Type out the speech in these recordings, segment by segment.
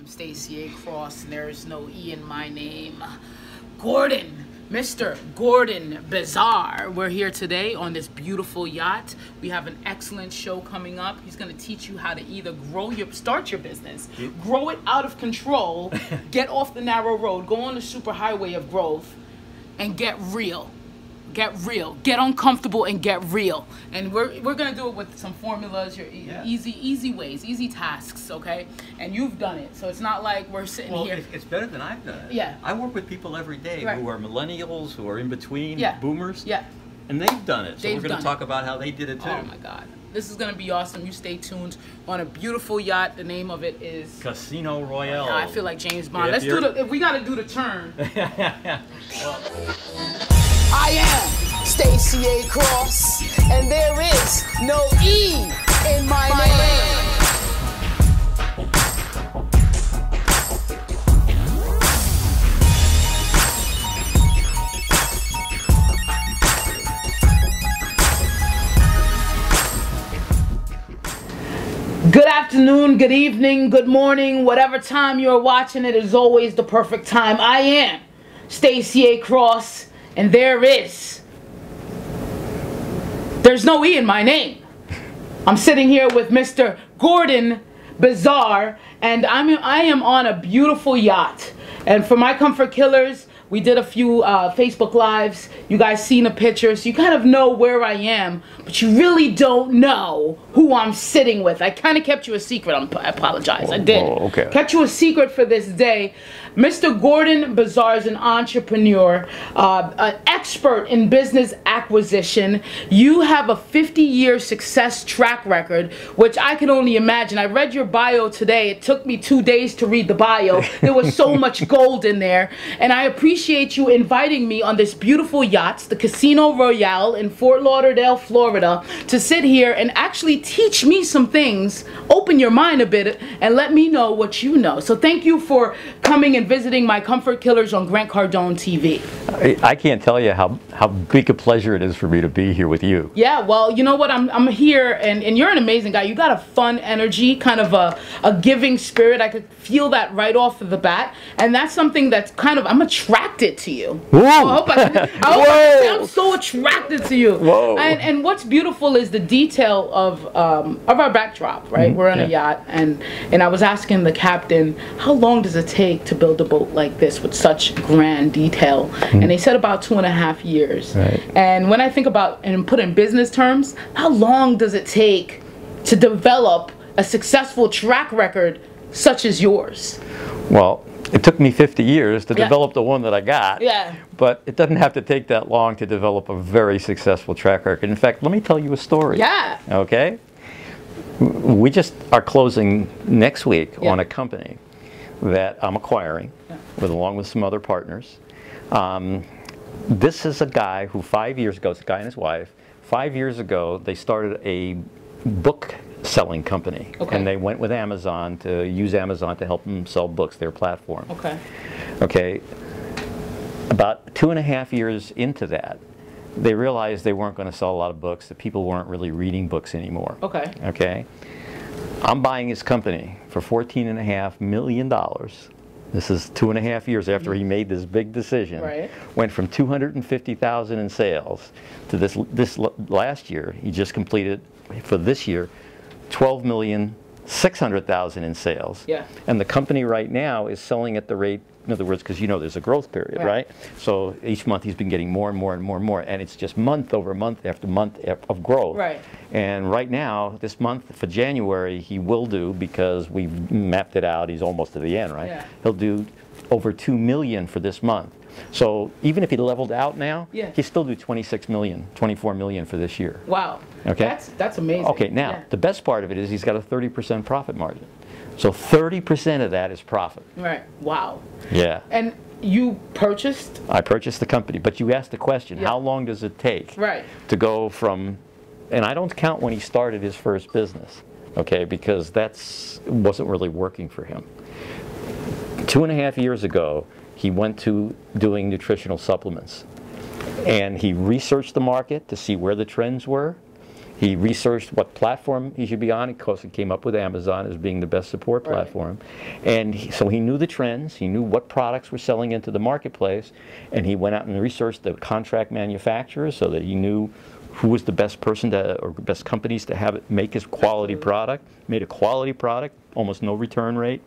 am Stacy A. Cross, and there is no E in my name. Gordon, Mr. Gordon Bizar. We're here today on this beautiful yacht. We have an excellent show coming up. He's going to teach you how to either grow your, start your business, grow it out of control, get off the narrow road, go on the super highway of growth, and get real get real get uncomfortable and get real and we're, we're gonna do it with some formulas your Yeah. easy easy ways easy tasks okay and you've done it so it's not like we're sitting Well, here it's, it's better than I've done it. Yeah. I work with people every day Right. who are millennials, who are in between, Yeah. boomers. yeah And they've done it. So They've we're gonna talk it. about how they did it too. oh my god this is gonna be awesome you stay tuned on a beautiful yacht the name of it is Casino oh Royale. I feel like James Bond. Yeah, Let's do the. If we gotta do the turn. I am Stacy A. Cross, and there is no E in my, name. Good afternoon, good evening, good morning, whatever time you're watching it is always the perfect time. I am Stacy A. Cross, and there is. There's no E in my name. I'm sitting here with Mr. Gordon Bizar, and I'm I am on a beautiful yacht. And for my comfort killers, we did a few uh, Facebook lives. You guys seen the picture, so you kind of know where I am, but you really don't know who I'm sitting with. I kind of kept you a secret. I'm, I apologize. I did. oh, okay. Kept you a secret for this day. Mr. Gordon Bizar is an entrepreneur, uh, an expert in business acquisition. You have a 50 year success track record, which I can only imagine. I read your bio today. It took me two days to read the bio. There was so much gold in there. And I appreciate you inviting me on this beautiful yacht, the Casino Royale in Fort Lauderdale, Florida, to sit here and actually teach me some things, open your mind a bit, and let me know what you know. So thank you for coming and visiting my Comfort Killers on Grant Cardone TV. I, I can't tell you how, how big a pleasure it is for me to be here with you. Yeah, well, you know what? I'm, I'm here, and, and you're an amazing guy. You got a fun energy, kind of a, a giving spirit. I could feel that right off of the bat, and that's something that's kind of I'm attracted to you. Whoa. Oh, I I, I Whoa. I am so attracted to you. Whoa. And, and what's beautiful is the detail of um, of our backdrop. Right, we're on a Mm-hmm. yacht, and and I was asking the captain, how long does it take to build a boat like this with such grand detail? And they said about two and a half years. Right. And when I think about and put in business terms, how long does it take to develop a successful track record such as yours? Well, it took me 50 years to Yeah. develop the one that I got. Yeah. But it doesn't have to take that long to develop a very successful track record. In fact, let me tell you a story. Yeah. Okay? We just are closing next week Yeah. on a company that I'm acquiring, with along with some other partners. Um, this is a guy who five years ago, it's a guy and his wife. Five years ago, they started a book selling company, Okay. and they went with Amazon to use Amazon to help them sell books, their platform. Okay. Okay, about two and a half years into that, they realized they weren't going to sell a lot of books, that people weren't really reading books anymore. Okay. Okay, I'm buying his company for $14.5 million. This is two and a half years after he made this big decision. Right. Went from 250,000 in sales to this this last year. He just completed for this year 12 million 600,000 in sales. Yeah. And the company right now is selling at the rate, in other words, because you know there's a growth period, Right. right. So each month he's been getting more and more and more and more, and it's just month over month after month of growth. Right. And right now, this month for January, he will do because we've mapped it out. He's almost to the end, right? Yeah. He'll do over two million for this month. So even if he leveled out now, Yeah. he'd still do 26 million, 24 million for this year. Wow. Okay. That's that's amazing. Okay, now Yeah. the best part of it is he's got a 30% profit margin. So 30% of that is profit. Right. Wow. Yeah. And you purchased I purchased the company, but you asked the question, Yeah. how long does it take Right. to go from, and I don't count when he started his first business, okay, because that's wasn't really working for him. Two and a half years ago, he went to doing nutritional supplements, and he researched the market to see where the trends were. He researched what platform he should be on. Of course, he came up with Amazon as being the best support Right. platform. And he, so he knew the trends, he knew what products were selling into the marketplace, and he went out and researched the contract manufacturers so that he knew who was the best person to, or best companies to have it make his quality product. Made a quality product, almost no return rate.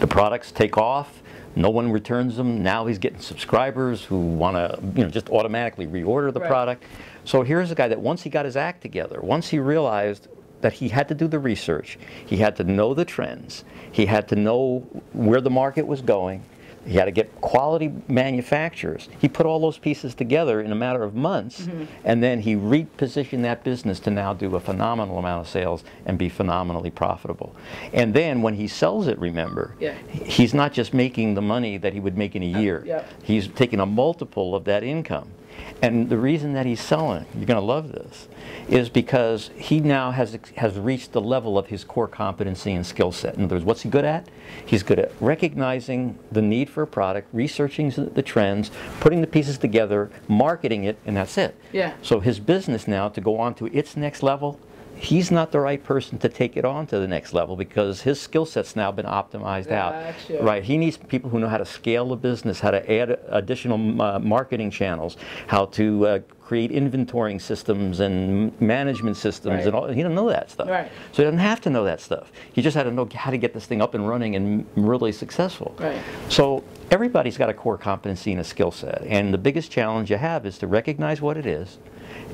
The products take off. No one returns them. Now he's getting subscribers who want to, you know, just automatically reorder the Right. product. So here's a guy that once he got his act together, once he realized that he had to do the research, he had to know the trends, he had to know where the market was going, he had to get quality manufacturers. He put all those pieces together in a matter of months, mm-hmm. and then he repositioned that business to now do a phenomenal amount of sales and be phenomenally profitable. And then when he sells it, remember, Yeah. he's not just making the money that he would make in a year. yeah. He's taking a multiple of that income. And the reason that he's selling, you're going to love this, is because he now has has reached the level of his core competency and skill set. In other words, what's he good at? He's good at recognizing the need for a product, researching the trends, putting the pieces together, marketing it, and that's it. Yeah. So his business now to go on to its next level, he's not the right person to take it on to the next level because his skill set's now been optimized out. Right. He needs people who know how to scale the business, how to add additional uh, marketing channels, how to uh, create inventorying systems and management systems, Right. and all. He doesn't know that stuff. Right. So he doesn't have to know that stuff. He just had to know how to get this thing up and running and really successful. Right. So everybody's got a core competency and a skill set, and the biggest challenge you have is to recognize what it is,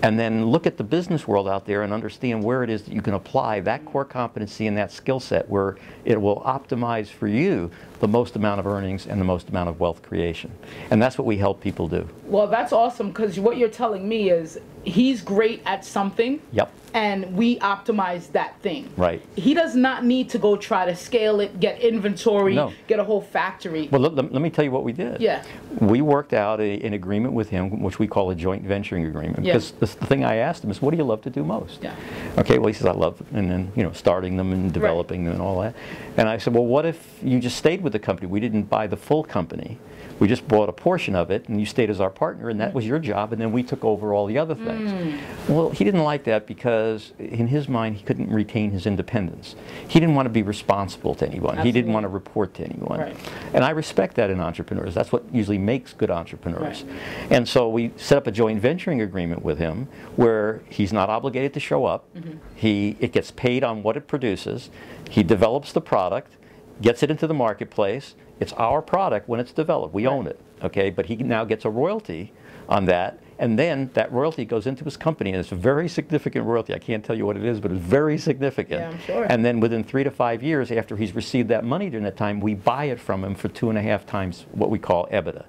and then look at the business world out there and understand where it is that you can apply that core competency and that skill set where it will optimize for you the most amount of earnings and the most amount of wealth creation. And that's what we help people do. Well, that's awesome because what you're telling me is he's great at something. Yep. And we optimize that thing. Right. He does not need to go try to scale it, get inventory, No. get a whole factory. Well, let, let- me tell you what we did. Yeah. We worked out a, an agreement with him, which we call a joint venturing agreement. Yeah. Because the, the thing I asked him is, what do you love to do most? Yeah. Okay, well, he says, I love, and then, you know, starting them and developing them and all that. And I said, well, what if you just stayed with the company? We didn't buy the full company. We just bought a portion of it, and you stayed as our partner, and that was your job, and then we took over all the other things. Mm. Well, he didn't like that because, in his mind, he couldn't retain his independence. He didn't want to be responsible to anyone. He didn't want to report to anyone. Right. And I respect that in entrepreneurs. That's what usually makes good entrepreneurs. Right. And so we set up a joint venturing agreement with him where he's not obligated to show up. Mm-hmm. He it gets paid on what it produces. He develops the product, gets it into the marketplace. It's our product when it's developed. We own it. Okay, but he now gets a royalty on that. And then that royalty goes into his company, and it's a very significant royalty. I can't tell you what it is, but it's very significant. Yeah, I'm sure. And then within three to five years after he's received that money during that time, we buy it from him for two and a half times what we call EBITDA.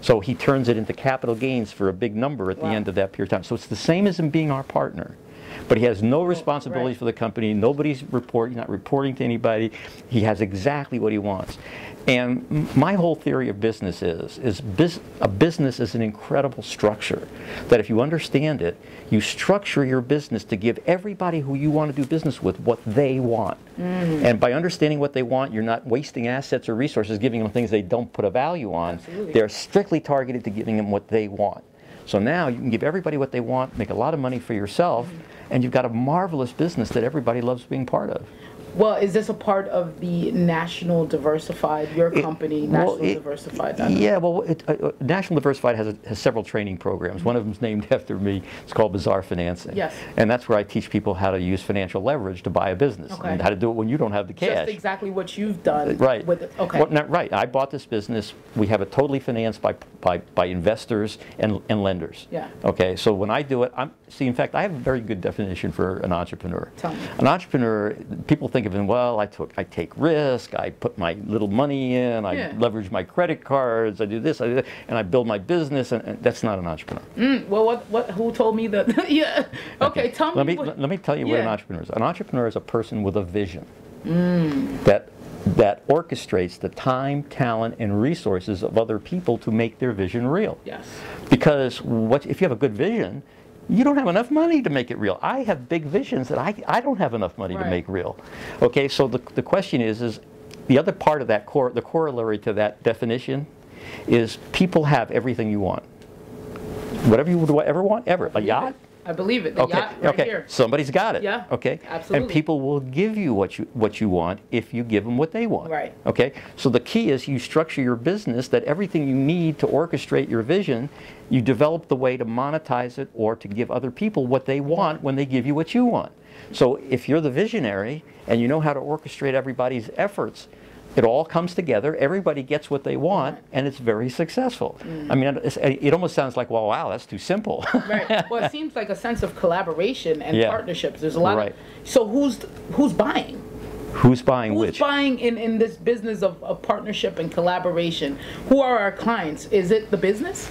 So he turns it into capital gains for a big number at Wow. the end of that period of time. So it's the same as him being our partner. But he has no responsibilities right. for the company. Nobody's reporting, not reporting to anybody. He has exactly what he wants. And my whole theory of business is, is bus- a business is an incredible structure. That if you understand it, you structure your business to give everybody who you want to do business with what they want. Mm. And by understanding what they want, you're not wasting assets or resources giving them things they don't put a value on. Absolutely. They're strictly targeted to giving them what they want. So now you can give everybody what they want, make a lot of money for yourself, mm. And you've got a marvelous business that everybody loves being part of. Well, is this a part of the National Diversified, your It- company, well, National it- Diversified? Yeah, well, it, uh, uh, National Diversified has, a, has several training programs. One of them is named after me. It's called Bizar Financing. Yes. And that's where I teach people how to use financial leverage to buy a business Okay. and how to do it when you don't have the cash. Just exactly what you've done. Right. With. Okay. Well, not right. I bought this business. We have it totally financed by by, by investors and, and lenders. Yeah. Okay. So when I do it, I'm see. In fact, I have a very good definition for an entrepreneur. Tell me. An entrepreneur. People think of him. Well, I took. I take risk. I put my little money in. I Yeah. leverage my credit cards. I do this. I do that, and I build my business. And, and that's not an entrepreneur. Mm, well, what, what, who told me that? yeah. Okay, tell me. Let me what- let me tell you what an entrepreneur is. An entrepreneur is a person with a vision Mm. that that orchestrates the time, talent, and resources of other people to make their vision real. Yes. Because what if you have a good vision, you don't have enough money to make it real. I have big visions that I, I don't have enough money to make real. Okay, so the, the question is is the other part of that core the corollary to that definition is people have everything you want. Whatever you would ever want, ever. A yacht, I believe it. The Okay, right okay, here. somebody's got it. Yeah, Okay, absolutely. And people will give you what you what you want if you give them what they want. Right. Okay, so the key is you structure your business that everything you need to orchestrate your vision, you develop the way to monetize it or to give other people what they want when they give you what you want. So if you're the visionary and you know how to orchestrate everybody's efforts. It all comes together. Everybody gets what they want, and it's very successful. Mm. I mean, it almost sounds like, well, wow, that's too simple. right. Well, it seems like a sense of collaboration and Yeah. partnerships. There's a lot Right. of. So who's who's buying? Who's buying Who's which? buying in, in this business of, of partnership and collaboration? Who are our clients? Is it the business?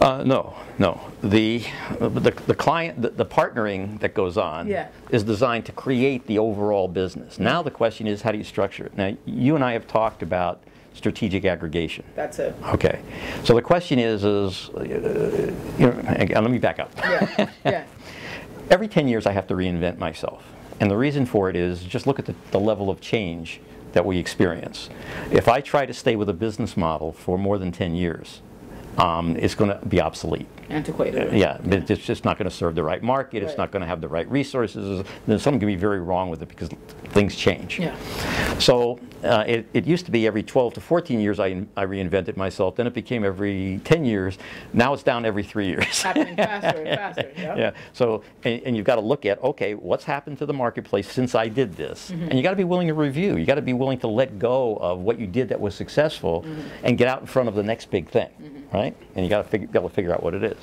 Uh, no, no. The, the, the client, the, the partnering that goes on Yeah. is designed to create the overall business. Now the question is, how do you structure it? Now, you and I have talked about strategic aggregation. That's it. Okay. So the question is, is, uh, you know, let me back up. Yeah. yeah. Every 10 years I have to reinvent myself. And the reason for it is just look at the, the level of change that we experience. If I try to stay with a business model for more than 10 years, um, it's going to be obsolete. Antiquated. Yeah, but it's just not going to serve the right market. It's not going to have the right resources. There's something can be very wrong with it because things change. Yeah. So uh, it, it used to be every 12 to 14 years I, I reinvented myself. Then it became every 10 years. Now it's down every three years. Happening faster and faster. Yeah. yeah. So and, and you've got to look at okay, what's happened to the marketplace since I did this, Mm-hmm. and you got to be willing to review. You got to be willing to let go of what you did that was successful, Mm-hmm. and get out in front of the next big thing, right? And you got to figure, be able to figure out what it is.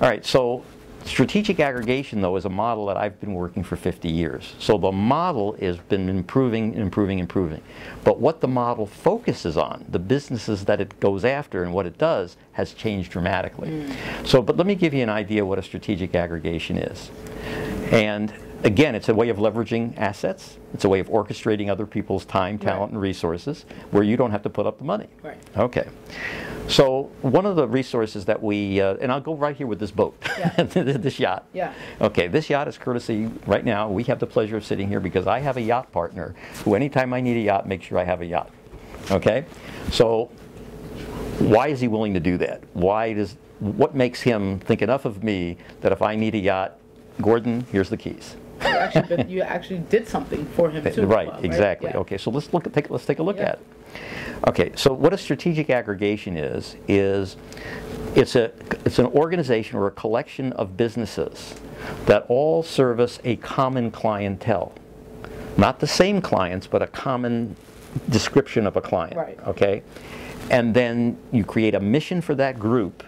All right. So. Strategic aggregation, though, is a model that I've been working for 50 years. So the model has been improving, improving, improving. But what the model focuses on, the businesses that it goes after and what it does, has changed dramatically. Hmm. So, but let me give you an idea what a strategic aggregation is. And again, it's a way of leveraging assets. It's a way of orchestrating other people's time, talent, and resources where you don't have to put up the money. Right. Okay. So one of the resources that we, uh, and I'll go right here with this boat, Yeah. this yacht. Yeah. Okay, this yacht is courtesy, right now, we have the pleasure of sitting here because I have a yacht partner who anytime I need a yacht, makes sure I have a yacht. Okay? So why is he willing to do that? Why does, what makes him think enough of me that if I need a yacht, Gordon, here's the keys. You actually, been, you actually did something for him too. Right, exactly. Yeah. Okay, so let's look at, take, let's take a look Yeah. at it. Okay, so what a strategic aggregation is, is it's a, it's an organization or a collection of businesses that all service a common clientele. Not the same clients, but a common description of a client. Right. Okay? And then you create a mission for that group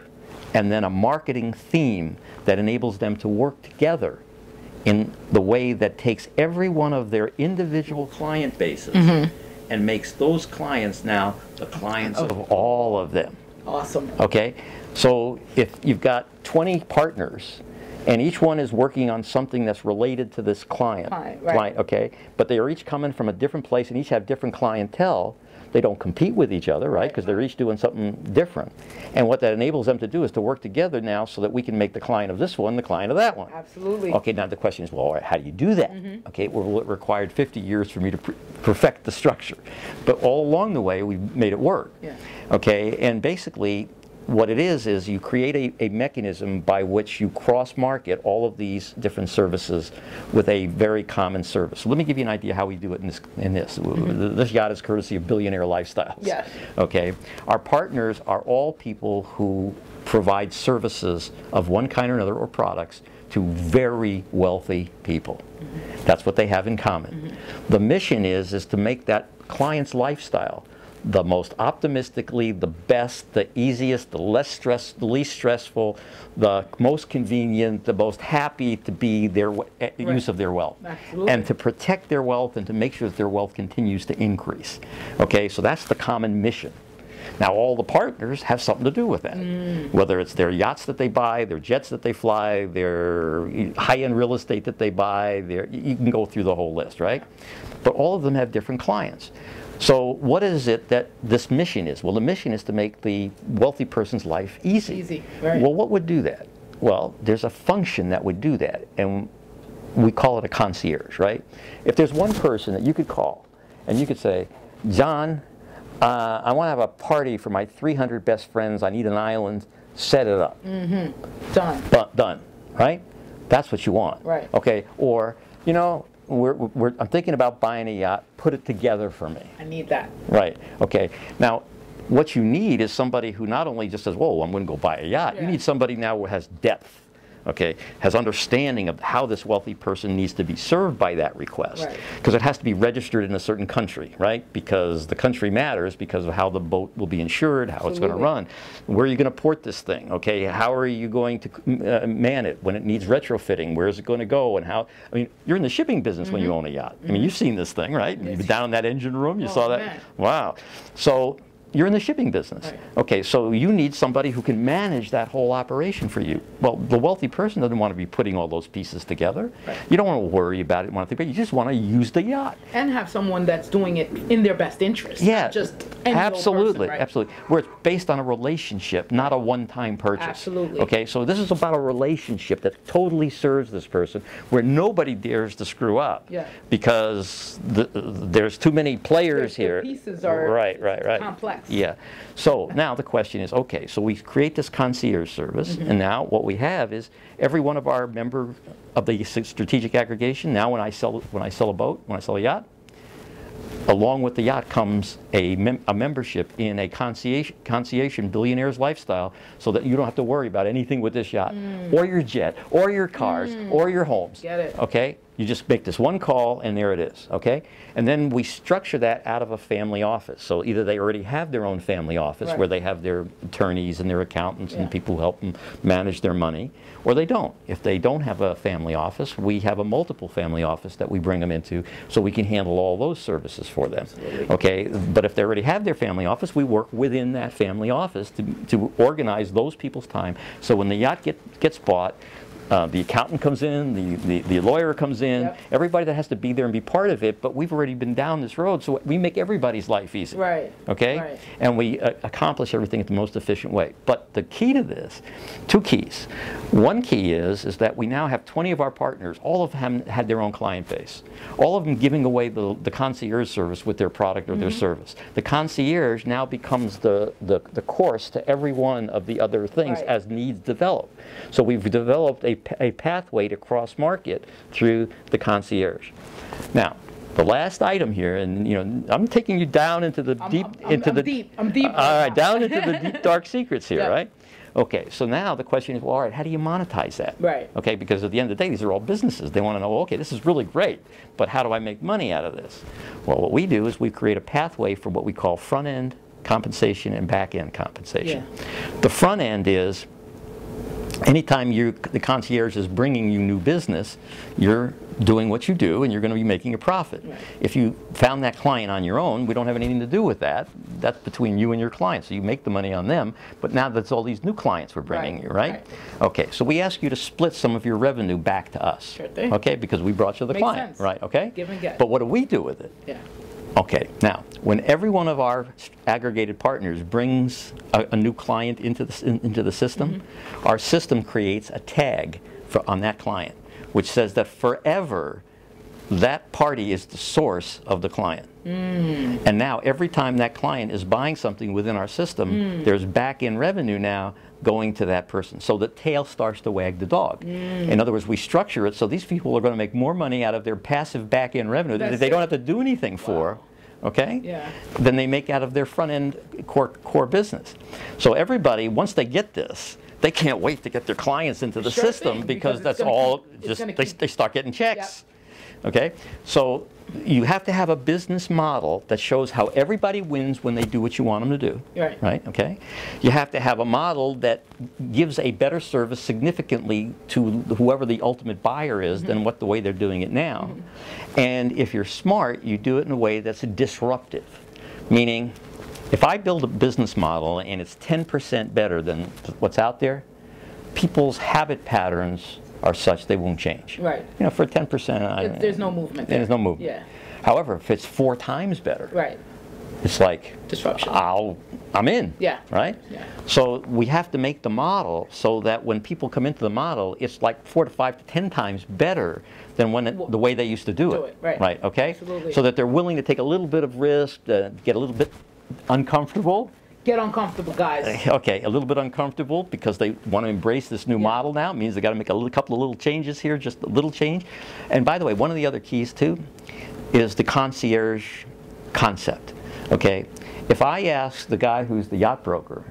and then a marketing theme that enables them to work together in the way that takes every one of their individual client bases mm-hmm. and makes those clients now the clients of oh. all of them. Awesome. Okay? So if you've got 20 partners and each one is working on something that's related to this client, Client, right. okay? But they are each coming from a different place and each have different clientele. They don't compete with each other, right? Because they're each doing something different. And what that enables them to do is to work together now so that we can make the client of this one the client of that one. Absolutely. Okay, now the question is, well, how do you do that? Mm-hmm. Okay, well, it required 50 years for me to per- perfect the structure. But all along the way, we made it work. Yeah. Okay, and basically, what it is, is you create a, a mechanism by which you cross-market all of these different services with a very common service. So let me give you an idea how we do it in this. In this, mm-hmm. this yacht is courtesy of Billionaire Lifestyles. Yes. Okay, our partners are all people who provide services of one kind or another or products to very wealthy people. Mm-hmm. That's what they have in common. Mm-hmm. The mission is is to make that client's lifestyle the most optimistically, the best, the easiest, the less stress, the least stressful, the most convenient, the most happy to be their eh, use of their wealth, Absolutely. and to protect their wealth and to make sure that their wealth continues to increase. Okay, so that's the common mission. Now, all the partners have something to do with that. Whether it's their yachts that they buy, their jets that they fly, their high-end real estate that they buy, their, you can go through the whole list, right? But all of them have different clients. So what is it that this mission is? Well, the mission is to make the wealthy person's life easy. Easy, right. Well, what would do that? Well, there's a function that would do that, and we call it a concierge, right? If there's one person that you could call and you could say, John, uh, I want to have a party for my 300 best friends on Eden Island, set it up. Mm-hmm. Done. Bu- done, right? That's what you want. Right. Okay. Or, you know, we're, we're, I'm thinking about buying a yacht. Put it together for me. I need that. Right. Okay. Now, what you need is somebody who not only just says, "Whoa, I'm going to go buy a yacht." You need somebody now who has depth. Okay, has understanding of how this wealthy person needs to be served by that request, Right. because it has to be registered in a certain country, right? Because the country matters because of how the boat will be insured, how it's going to run, where are you going to port this thing? Okay, how are you going to uh, man it when it needs retrofitting? Where is it going to go? And how? I mean, you're in the shipping business when you own a yacht. I mean, you've seen this thing, right? You've been down in that engine room. You Mm-hmm. Oh, saw that. man. Wow. So you're in the shipping business. Right. Okay, so you need somebody who can manage that whole operation for you. Well, the wealthy person doesn't want to be putting all those pieces together. Right. You don't want to worry about it, want to think about it. You just want to use the yacht. And have someone that's doing it in their best interest. Yeah, just old person, absolutely, right? absolutely. Where it's based on a relationship, not a one-time purchase. Absolutely. Okay, so this is about a relationship that totally serves this person, where nobody dares to screw up. Yeah. Because the, there's too many players The- the here. pieces are right, right, right. complex. Yeah. So now the question is, okay, so we create this concierge service, Mm-hmm. and now what we have is every one of our member of the strategic aggregation. Now, when I sell when I sell a boat, when I sell a yacht, along with the yacht comes a, mem- a membership in a concierge, concierge billionaire's lifestyle so that you don't have to worry about anything with this yacht or your jet or your cars or your homes. Mm. Get it. Okay? You just make this one call and there it is. Okay? And then we structure that out of a family office. So either they already have their own family office Right. where they have their attorneys and their accountants Yeah. and people who help them manage their money, or they don't. If they don't have a family office, we have a multiple family office that we bring them into so we can handle all those services for them. Absolutely. Okay, but if they already have their family office, we work within that family office to, to organize those people's time. So when the yacht get, gets bought, uh, the accountant comes in, the, the, the lawyer comes in, Yep. everybody that has to be there and be part of it, but we've already been down this road, so we make everybody's life easy. Right, Okay? right. And we uh, accomplish everything in the most efficient way. But the key to this, two keys. One key is, is that we now have 20 of our partners, all of them had their own client base. All of them giving away the, the concierge service with their product or their Mm-hmm. service. The concierge now becomes the, the, the course to every one of the other things Right. as needs develop. So we've developed a pathway to cross market through the concierge. Now, the last item here, and you know, I'm taking you down into the I'm- deep, I'm- into I'm the deep. I'm deep All right down into the deep dark secrets here, Yeah. right? Okay, so now the question is, well, all right, how do you monetize that? Right. Okay, because at the end of the day, these are all businesses. They want to know, okay, this is really great, but how do I make money out of this? Well, what we do is we create a pathway for what we call front end compensation and back end compensation. Yeah. The front end is anytime you the concierge is bringing you new business, you're doing what you do and you're going to be making a profit. Right. If you found that client on your own, we don't have anything to do with that. That's between you and your client. So you make the money on them, but now that's all these new clients we're bringing Right, you, right? right. Okay, so we ask you to split some of your revenue back to us. Sure thing. Okay, because we brought you the Makes client, sense. right? Okay? Give and get. But what do we do with it? Yeah. Okay, now, when every one of our aggregated partners brings a, a new client into the, in- into the system, Mm-hmm. our system creates a tag for, on that client, which says that forever that party is the source of the client. Mm. And now, every time that client is buying something within our system, Mm. there's back end revenue now going to that person. So the tail starts to wag the dog. Mm. In other words, we structure it so these people are going to make more money out of their passive back end revenue that That's they don't have to do anything for. Okay? Yeah. Than they make out of their front end core, core business. So everybody, once they get this, they can't wait to get their clients into the Sure system because, because that's all keep- just they, keep- they start getting checks. Okay? So you have to have a business model that shows how everybody wins when they do what you want them to do. Right. Right? Okay? You have to have a model that gives a better service significantly to whoever the ultimate buyer is than mm-hmm. what the way they're doing it now. Mm-hmm. And if you're smart, you do it in a way that's disruptive. Meaning, if I build a business model and it's 10% better than what's out there, people's habit patterns are such they won't change. Right. You know, for 10%, I, there's no movement There's no movement. Yeah. However, if it's four times better, Right. it's like Disruption. I'll I'm in. Yeah. Right? Yeah. So we have to make the model so that when people come into the model, it's like four to five to ten times better than when it, the way they used to do, Do it, right. Right. Okay. Absolutely. So that they're willing to take a little bit of risk, uh, get a little bit uncomfortable, Get uncomfortable, guys. okay, a little bit uncomfortable because they want to embrace this new model now. It means they got to make a little, couple of little changes here, just a little change. And by the way, one of the other keys too is the concierge concept. Okay, if I ask the guy who's the yacht broker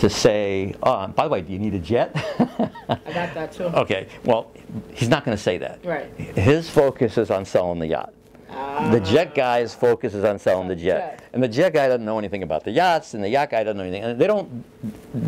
to say, oh, by the way, do you need a jet? I got that too. okay, well, he's not going to say that. Right. His focus is on selling the yacht. The jet guy's focus is on selling the jet. And the jet guy doesn't know anything about the yachts, and the yacht guy doesn't know anything. And they don't,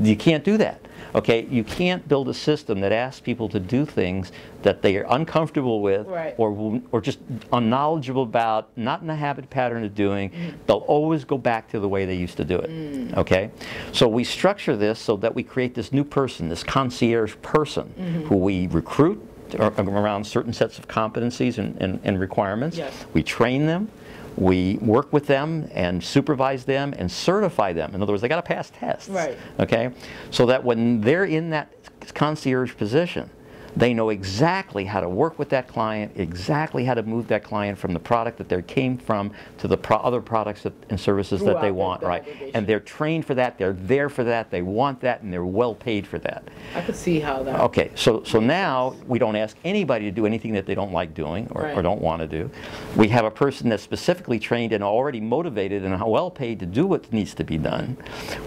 you can't do that. Okay? You can't build a system that asks people to do things that they are uncomfortable with Right. or, or just unknowledgeable about, not in the habit pattern of doing. Mm-hmm. They'll always go back to the way they used to do it. Mm. Okay? So we structure this so that we create this new person, this concierge person, mm-hmm. who we recruit around certain sets of competencies and, and, and requirements. Yes. We train them. We work with them and supervise them and certify them. In other words, they got to pass tests. Right. Okay? So that when they're in that concierge position, they know exactly how to work with that client, exactly how to move that client from the product that they came from to the pro- other products that, and services that they want, right? And they're trained for that, they're there for that, they want that, and they're well paid for that. I could see how that. Okay, so, so now we don't ask anybody to do anything that they don't like doing or, or don't want to do. We have a person that's specifically trained and already motivated and well paid to do what needs to be done.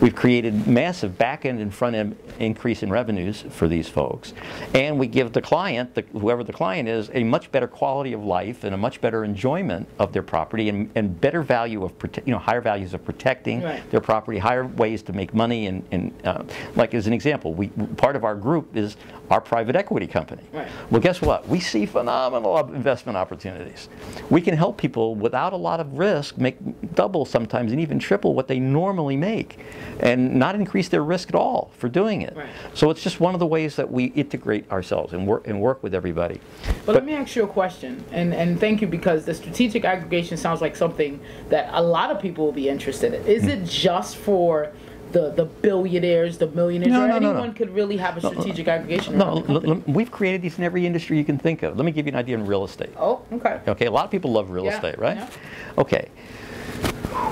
We've created massive back end and front end increase in revenues for these folks. And we give the client, the, whoever the client is, a much better quality of life and a much better enjoyment of their property and, and better value of, prote- you know, higher values of protecting Right. their property, higher ways to make money. And, and uh, like as an example, we part of our group is our private equity company. Right. Well, guess what? We see phenomenal investment opportunities. We can help people without a lot of risk make double sometimes and even triple what they normally make, and not increase their risk at all for doing it. Right. So it's just one of the ways that we integrate ourselves and work and work with everybody. But let me ask you a question, and and thank you because the strategic aggregation sounds like something that a lot of people will be interested in. Is hmm. it just for the the billionaires, the millionaires, No, or no, no, no. anyone could really have a uh, strategic aggregation? No, l- l- we've created these in every industry you can think of. Let me give you an idea in real estate. Oh, okay. Okay, a lot of people love real Yeah, estate, right? yeah. Okay.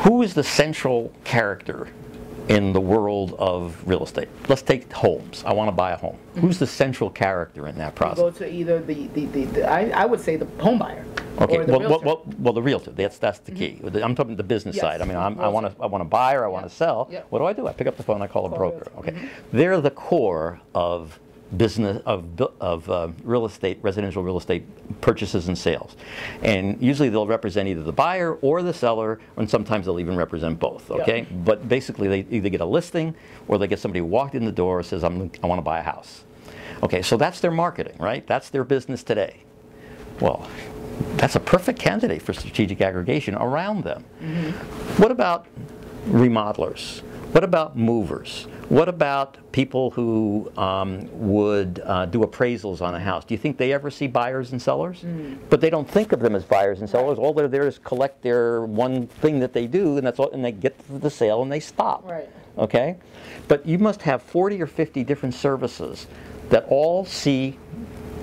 Who is the central character in the world of real estate? Let's take homes. I want to buy a home. Mm-hmm. Who's the central character in that process? You Go to either the the, the, the I, I would say the home buyer. Okay, well, well, well, well, the realtor. That's that's the key. Mm-hmm. I'm talking the business Yes, side. I mean, I'm, I want to I want to buy or I want to sell. Yep. What do I do? I pick up the phone. I call a broker. Okay, mm-hmm. they're the core of business of of uh, real estate, residential real estate purchases and sales, and usually they'll represent either the buyer or the seller, and sometimes they'll even represent both. Okay, but basically they either get a listing or they get somebody who walked in the door and says, I'm, I want to buy a house. Okay, so that's their marketing, right? That's their business today. Well, that's a perfect candidate for strategic aggregation around them. What about remodelers? What about movers? What about people who um, would uh, do appraisals on a house? Do you think they ever see buyers and sellers? But they don't think of them as buyers and sellers. All they're there is collect their one thing that they do, and that's all. And they get to the sale and they stop. Right. Okay, but you must have 40 or 50 different services that all see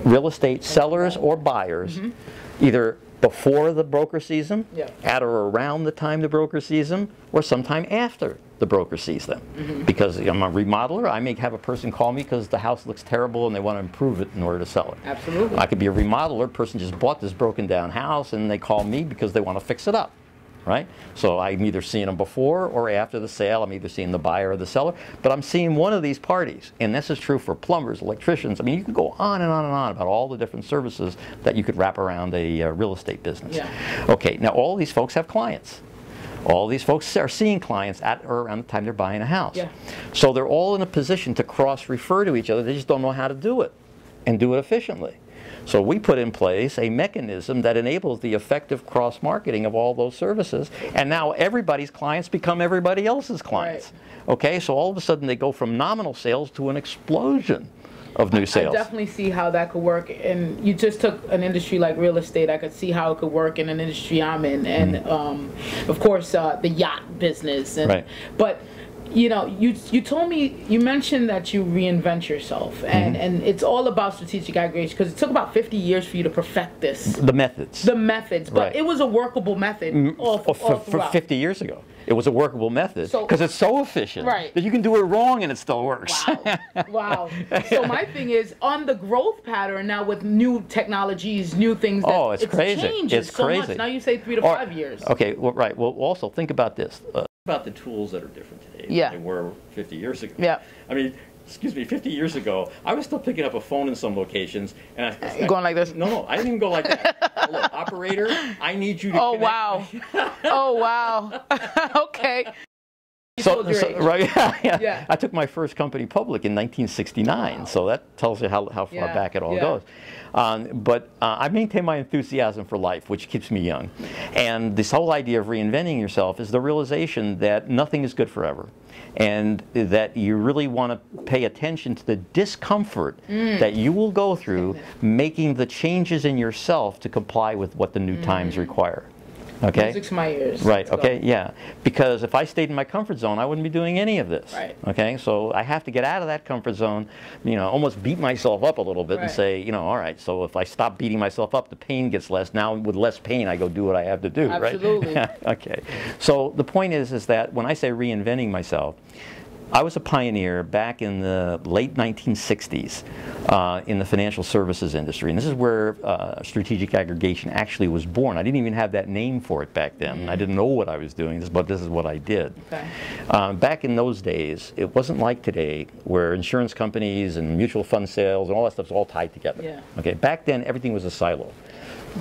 real estate sellers or buyers either before the broker sees them, Yeah. at or around the time the broker sees them, or sometime after the broker sees them. Mm-hmm. Because I'm a remodeler, I may have a person call me because the house looks terrible and they want to improve it in order to sell it. Absolutely. I could be a remodeler, person just bought this broken down house and they call me because they want to fix it up. Right? So I'm either seeing them before or after the sale. I'm either seeing the buyer or the seller, but I'm seeing one of these parties. And this is true for plumbers, electricians. I mean, you can go on and on and on about all the different services that you could wrap around a uh, real estate business. Yeah. Okay, now all these folks have clients. All these folks are seeing clients at or around the time they're buying a house. Yeah. So they're all in a position to cross refer to each other. They just don't know how to do it and do it efficiently. So we put in place a mechanism that enables the effective cross marketing of all those services. And now everybody's clients become everybody else's clients. Okay, so all of a sudden they go from nominal sales to an explosion of new sales. I definitely see how that could work. And you just took an industry like real estate. I could see how it could work in an industry I'm in, and um, of course uh, the yacht business. And, Right. But you know, you you told me you mentioned that you reinvent yourself, and Mm-hmm. and it's all about strategic aggregation because it took about 50 years for you to perfect this. the methods. The methods, but Right. it was a workable method all, Oh, all for, for 50 years ago. It was a workable method So- because it's so efficient Right. that you can do it wrong and it still works. Wow. wow. So my thing is on the growth pattern now with new technologies, new things. That Oh, it's crazy. It's so crazy. Much. Now you say three to Or- five years. Okay, well, right. Well, also think about this. Uh, about the tools that are different today Yeah. than they were 50 years ago. Yeah. I mean, excuse me, 50 years ago, I was still picking up a phone in some locations, and I, You going like this? No, no, I didn't even go like that. Operator, I need you to. Oh connect wow. oh wow. okay. So, so- right, yeah, yeah. Yeah. I took my first company public in 1969, so that tells you how, how far Yeah, back it all goes. Um, but uh, I maintain my enthusiasm for life, which keeps me young. And this whole idea of reinventing yourself is the realization that nothing is good forever. And that you really want to pay attention to the discomfort Mm. that you will go through making the changes in yourself to comply with what the new times require. Okay? Music's my ears. Right. Let's go. okay, yeah. Because if I stayed in my comfort zone, I wouldn't be doing any of this. Right. Okay, so I have to get out of that comfort zone, you know, almost beat myself up a little bit and say, you know, all right, so if I stop beating myself up, the pain gets less. Now with less pain, I go do what I have to do, Absolutely. right? okay. So the point is, is that when I say reinventing myself, I was a pioneer back in the late 1960s uh, in the financial services industry. And this is where uh, strategic aggregation actually was born. I didn't even have that name for it back then. I didn't know what I was doing, but this is what I did. Okay. Um, back in those days, it wasn't like today where insurance companies and mutual fund sales and all that stuff's all tied together. Yeah. Okay, back then everything was a silo.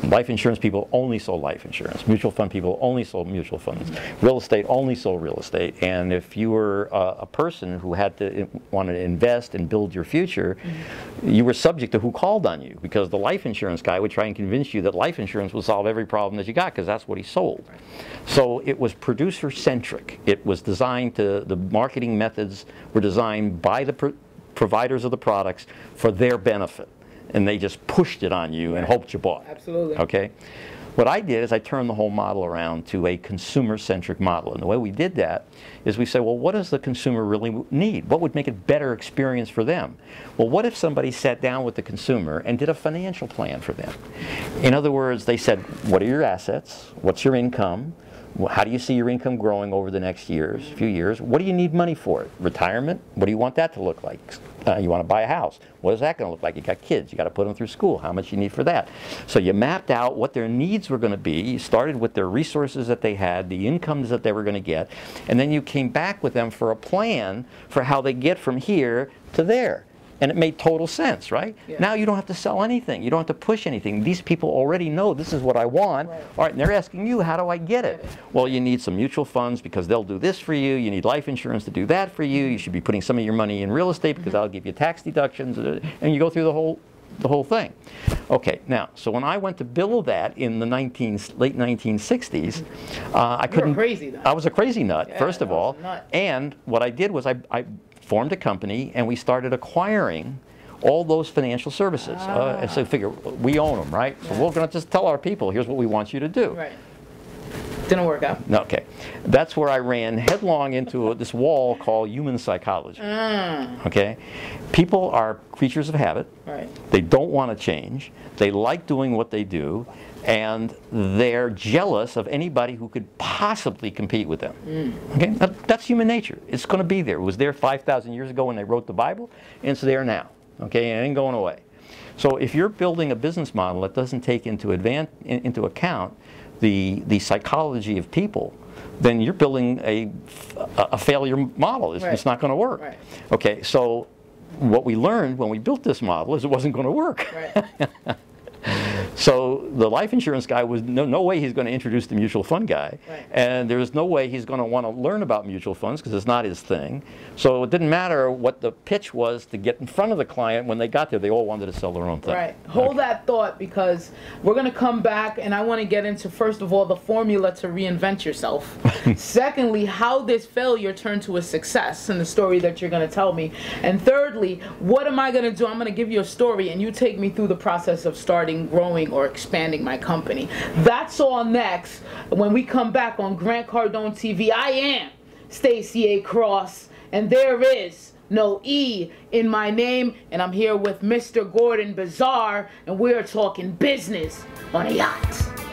Life insurance people only sold life insurance. Mutual fund people only sold mutual funds. Real estate only sold real estate. And if you were uh, a person who had to want to invest and build your future, you were subject to who called on you because the life insurance guy would try and convince you that life insurance would solve every problem that you got because that's what he sold. So it was producer centric. It was designed to the marketing methods were designed by the pro- providers of the products for their benefit and they just pushed it on you and hoped you bought. Absolutely. Okay. What I did is I turned the whole model around to a consumer-centric model, and the way we did that is we said, well, what does the consumer really need? What would make a better experience for them? Well, what if somebody sat down with the consumer and did a financial plan for them? In other words, they said, what are your assets? What's your income? How do you see your income growing over the next years, few years? What do you need money for? Retirement? What do you want that to look like? Uh, you want to buy a house. What is that going to look like? You got kids. You got to put them through school. How much you need for that? So you mapped out what their needs were going to be. You started with their resources that they had, the incomes that they were going to get, and then you came back with them for a plan for how they get from here to there. And it made total sense, right? Yeah. Now you don't have to sell anything. You don't have to push anything. These people already know this is what I want. Right. All right, and they're asking you, how do I get it? Well, you need some mutual funds because they'll do this for you. You need life insurance to do that for you. You should be putting some of your money in real estate because I'll give you tax deductions. uh, And you go through the whole the whole thing. Okay, now, so when I went to build that in the 19, late 1960s, uh, I couldn't. crazy then. I was a crazy nut, Yeah, first of all. nut. And what I did was I, I formed a company and we started acquiring all those financial services. Uh, and so figure, we own them, right? So we're going to just tell our people, here's what we want you to do. Right. Didn't work out. No, okay. That's where I ran headlong into this wall called human psychology. Mm. Okay? People are creatures of habit. Right. They don't want to change. They like doing what they do. And they're jealous of anybody who could possibly compete with them. Okay? That- that's human nature. It's going to be there. It was there 5,000 years ago when they wrote the Bible, and it's there now. Okay? And it ain't going away. So if you're building a business model that doesn't take into, advan- into account the, the psychology of people, then you're building a, a failure model. It's, Right. it's not going to work. Right. Okay, so what we learned when we built this model is it wasn't going to work. Right. So the life insurance guy was no, no way he's going to introduce the mutual fund guy. Right. And there's no way he's going to want to learn about mutual funds because it's not his thing. So it didn't matter what the pitch was to get in front of the client when they got there. They all wanted to sell their own thing. Right. Hold that thought because we're going to come back and I want to get into, first of all, the formula to reinvent yourself. Secondly, how this failure turned to a success and the story that you're going to tell me. And thirdly, what am I going to do? I'm going to give you a story and you take me through the process of starting, growing, or expanding my company. That's all next when we come back on Grant Cardone TV. I am Stacy A. Cross, and there is no E in my name, and I'm here with Mr. Gordon Bizar, and we're talking business on a yacht.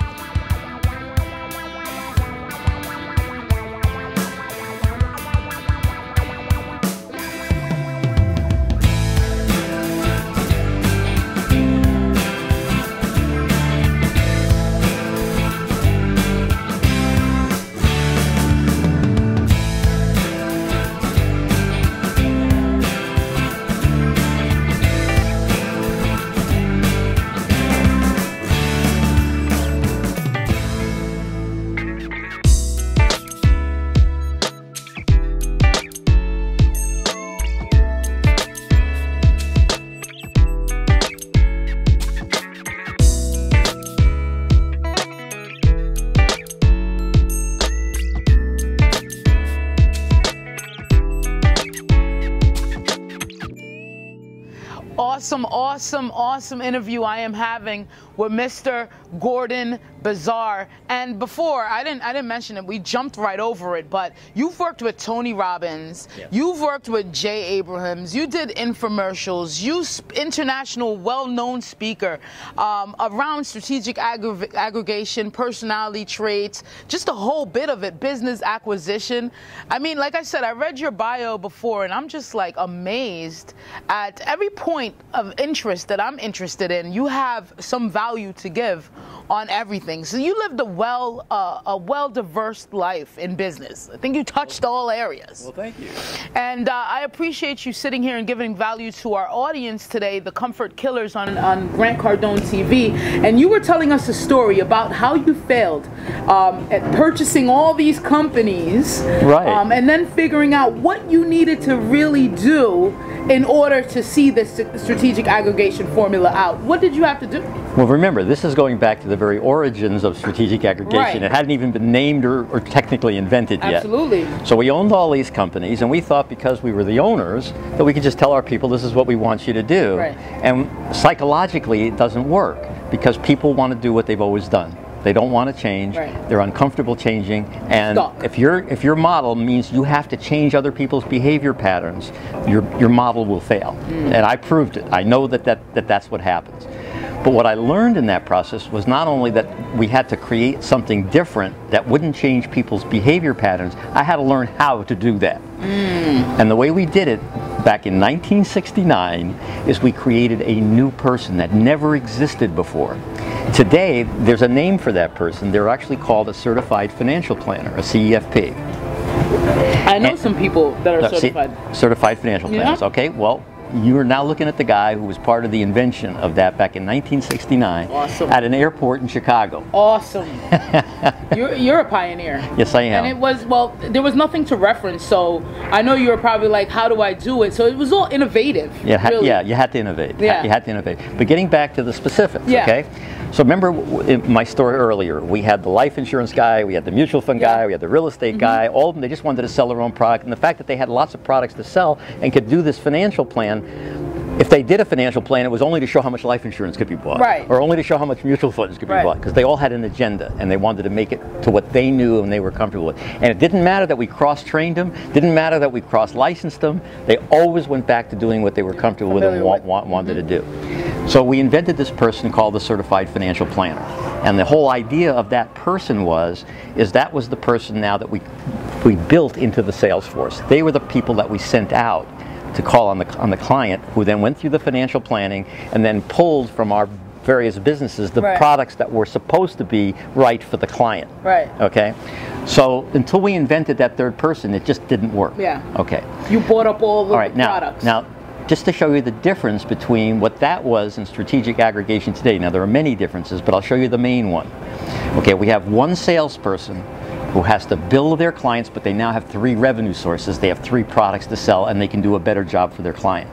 Awesome, awesome, interview I am having with Mr. Gordon Bizar. And before, I didn't I didn't mention it. We jumped right over it, but you've worked with Tony Robbins. Yes. You've worked with Jay Abrahams. You did infomercials. You sp- international well-known speaker um, around strategic aggr- aggregation, personality traits, just a whole bit of it, business acquisition. I mean, like I said, I read your bio before, and I'm just like amazed at every point of interest that I'm interested in. You have some value to give on everything. So you lived a well, uh, a well diverse life in business. I think you touched all areas. Well, thank you. And uh, I appreciate you sitting here and giving value to our audience today, the Comfort Killers on, on Grant Cardone TV. And you were telling us a story about how you failed um, at purchasing all these companies. Right. Um, and then figuring out what you needed to really do in order to see this strategic aggregation formula out. What did you have to do? Well, remember, this is going back to the very origins of strategic aggregation. Right. It hadn't even been named or, or technically invented yet. Absolutely. So we owned all these companies, and we thought because we were the owners that we could just tell our people this is what we want you to do. Right. And psychologically, it doesn't work because people want to do what they've always done. They don't want to change. Right. They're uncomfortable changing. And if your if your model means you have to change other people's behavior patterns, your your model will fail. Mm. And I proved it. I know that, that that that's what happens. But what I learned in that process was not only that we had to create something different that wouldn't change people's behavior patterns, I had to learn how to do that. Mm. And the way we did it back in 1969 is we created a new person that never existed before. Today, there's a name for that person. They're actually called a certified financial planner, a CEFP. I know And- some people that are certified. certified financial Yeah. planners. Okay, well, you are now looking at the guy who was part of the invention of that back in 1969 Awesome. at an airport in Chicago. Awesome. you're, you're a pioneer. Yes, I am. And it was, well, there was nothing to reference, so I know you were probably like, how do I do it? So it was all innovative. Yeah, really. yeah, you had to innovate. Yeah. You had to innovate. But getting back to the specifics, Yeah. okay? So remember in my story earlier, we had the life insurance guy, we had the mutual fund Yeah. Guy, we had the real estate mm-hmm. guy, all of them, they just wanted to sell their own product. And the fact that they had lots of products to sell and could do this financial plan, if they did a financial plan, it was only to show how much life insurance could be bought. Right. Or only to show how much mutual funds could be Right. bought. Because they all had an agenda and they wanted to make it to what they knew and they were comfortable with. And it didn't matter that we cross-trained them, didn't matter that we cross-licensed them, they always went back to doing what they were comfortable with and Familiar wa- with. wa- wanted to mm-hmm. do. So we invented this person called the certified financial planner. And the whole idea of that person was, is that was the person now that we, we built into the sales force. They were the people that we sent out to call on the, on the client, who then went through the financial planning and then pulled from our various businesses the Right. products that were supposed to be right for the client. Right. Okay? So until we invented that third person, it just didn't work. Yeah. Okay. You bought up all the All right, now, products. now, just to show you the difference between what that was and strategic aggregation today. Now, there are many differences, but I'll show you the main one. Okay, we have one salesperson who has to bill their clients, but they now have three revenue sources. They have three products to sell, and they can do a better job for their client.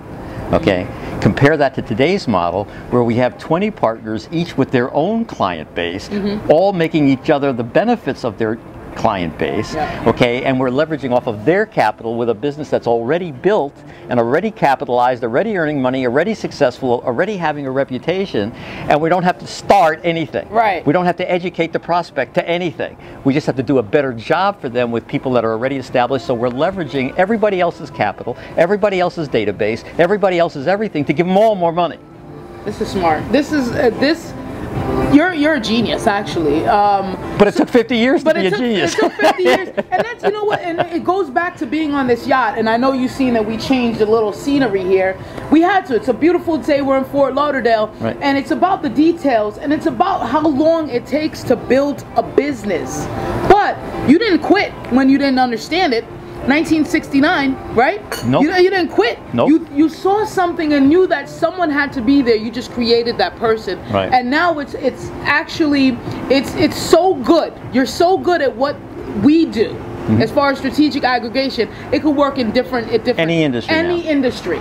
Okay, compare that to today's model where we have 20 partners, each with their own client base, Mm-hmm. all making each other the benefits of their client base. Okay, and we're leveraging off of their capital with a business that's already built and already capitalized, already earning money, already successful, already having a reputation, and we don't have to start anything. Right. We don't have to educate the prospect to anything. We just have to do a better job for them with people that are already established. So we're leveraging everybody else's capital, everybody else's database, everybody else's everything to give them all more money. this is smart. This is, uh, this, you're, you're a genius, actually. Um, But it took 50 years but to be a took, genius. it took 50 years. And that's, you know what, and it goes back to being on this yacht. And I know you've seen that we changed a little scenery here. We had to. It's a beautiful day. We're in Fort Lauderdale. Right. And it's about the details. And it's about how long it takes to build a business. But you didn't quit when you didn't understand it. 1969, right? Nope. You, you didn't quit. Nope. You, you saw something and knew that someone had to be there. You just created that person. Right. And now it's it's actually it's it's so good. You're so good at what we do. Mm-hmm. As far as strategic aggregation, it could work in different at different Any industry Any now. industry.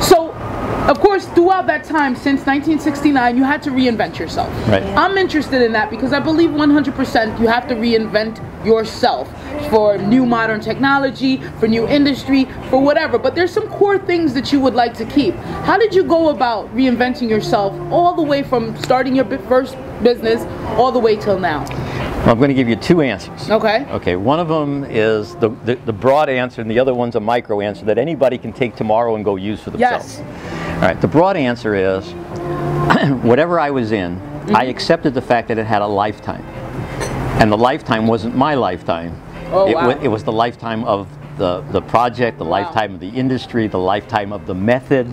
So of course, throughout that time, since 1969, you had to reinvent yourself. Right. I'm interested in that because I believe 100% you have to reinvent yourself for new modern technology, for new industry, for whatever. But there's some core things that you would like to keep. How did you go about reinventing yourself all the way from starting your first business all the way till now? Well, I'm going to give you two answers. Okay. Okay, one of them is the, the, the broad answer, and the other one's a micro answer that anybody can take tomorrow and go use for themselves. Yes. All right, the broad answer is whatever I was in, I mm-hmm. accepted the fact that it had a lifetime. And the lifetime wasn't my lifetime. Oh, it, wow. it was the lifetime of the, the project, the Wow. lifetime of the industry, the lifetime of the method,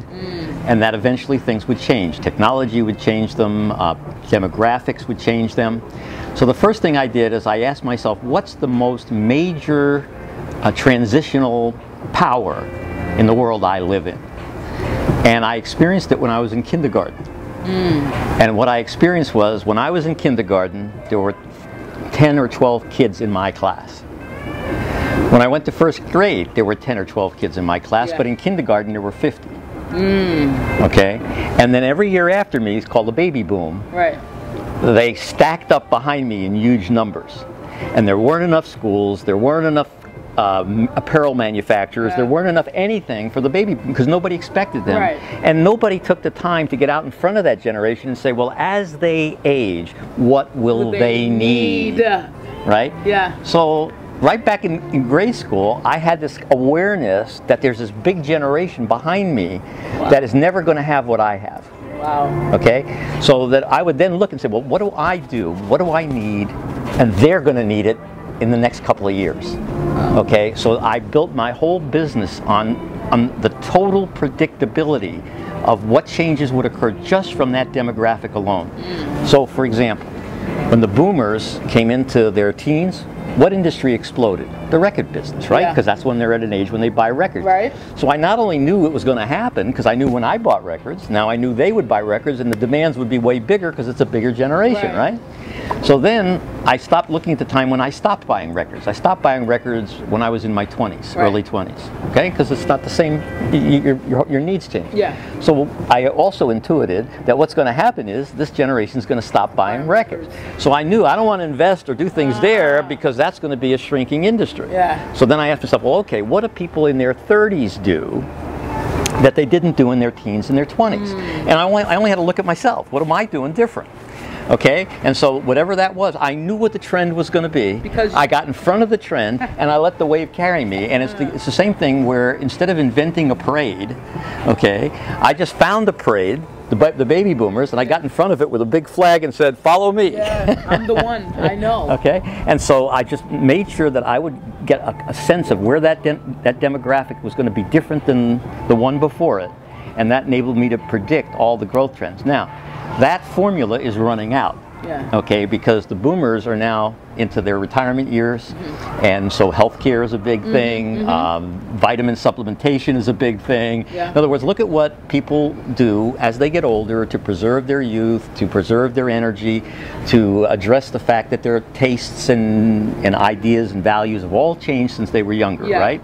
and that eventually things would change. Technology would change them, uh, demographics would change them. So the first thing I did is I asked myself, what's the most major uh, transitional power in the world I live in? And I experienced it when I was in kindergarten. And what I experienced was when I was in kindergarten, there were 10 or 12 kids in my class. When I went to first grade, there were 10 or 12 kids in my class, Yeah. but in kindergarten, there were 50. Mm. Okay? And then every year after me is called the baby boom Right. they stacked up behind me in huge numbers. And there weren't enough schools, there weren't enough um, apparel manufacturers, there weren't enough anything for the baby because nobody expected them. Right. And nobody took the time to get out in front of that generation and say, well, as they age, what will What they, need? Right? Yeah. So right back in, in grade school, I had this awareness that there's this big generation behind me that is never going to have what I have Wow. okay so that i would then look and say well what do i do what do i need and they're going to need it in the next couple of years okay? So i built my whole business on on the total predictability of what changes would occur just from that demographic alone. Mm. So for example when the boomers came into their teens what industry exploded the record business right Yeah. because that's when they're at an age when they buy records Right. so I not only knew it was going to happen because I knew when I bought records, now I knew they would buy records and the demands would be way bigger because it's a bigger generation, Right. right. So then I stopped looking at the time when I stopped buying records. I stopped buying records when I was in my 20s, Right. early 20s, okay? Because it's not the same, your, your, your needs change. Yeah. So I also intuited that what's going to happen is this generation is going to stop Buying records. So I knew I don't want to invest or do things there ah. because that's going to be a shrinking industry. Yeah. So then I asked myself, well, okay, what do people in their 30s do that they didn't do in their teens and their 20s? Hmm. And I only, I only had to look at myself. What am I doing different? Okay, and so whatever that was, I knew what the trend was going to be. Because- I got in front of the trend and I let the wave carry me. And it's the, ah. it's the same thing where instead of inventing a parade, okay, I just found the parade, the, the baby boomers, and I got in front of it with a big flag and said, "Follow me." Yeah, I'm the one. I know. Okay, and so I just made sure that I would get a, a sense of where that dem- that demographic was going to be different than the one before it, and that enabled me to predict all the growth trends. Now, that formula is running out. Yeah. Okay, because the boomers are now into their retirement years, Mm-hmm. and so healthcare is a big thing. Um, vitamin supplementation is a big thing. Yeah. In other words, look at what people do as they get older to preserve their youth, to preserve their energy, to address the fact that their tastes and, and ideas and values have all changed since they were younger, Yeah. right?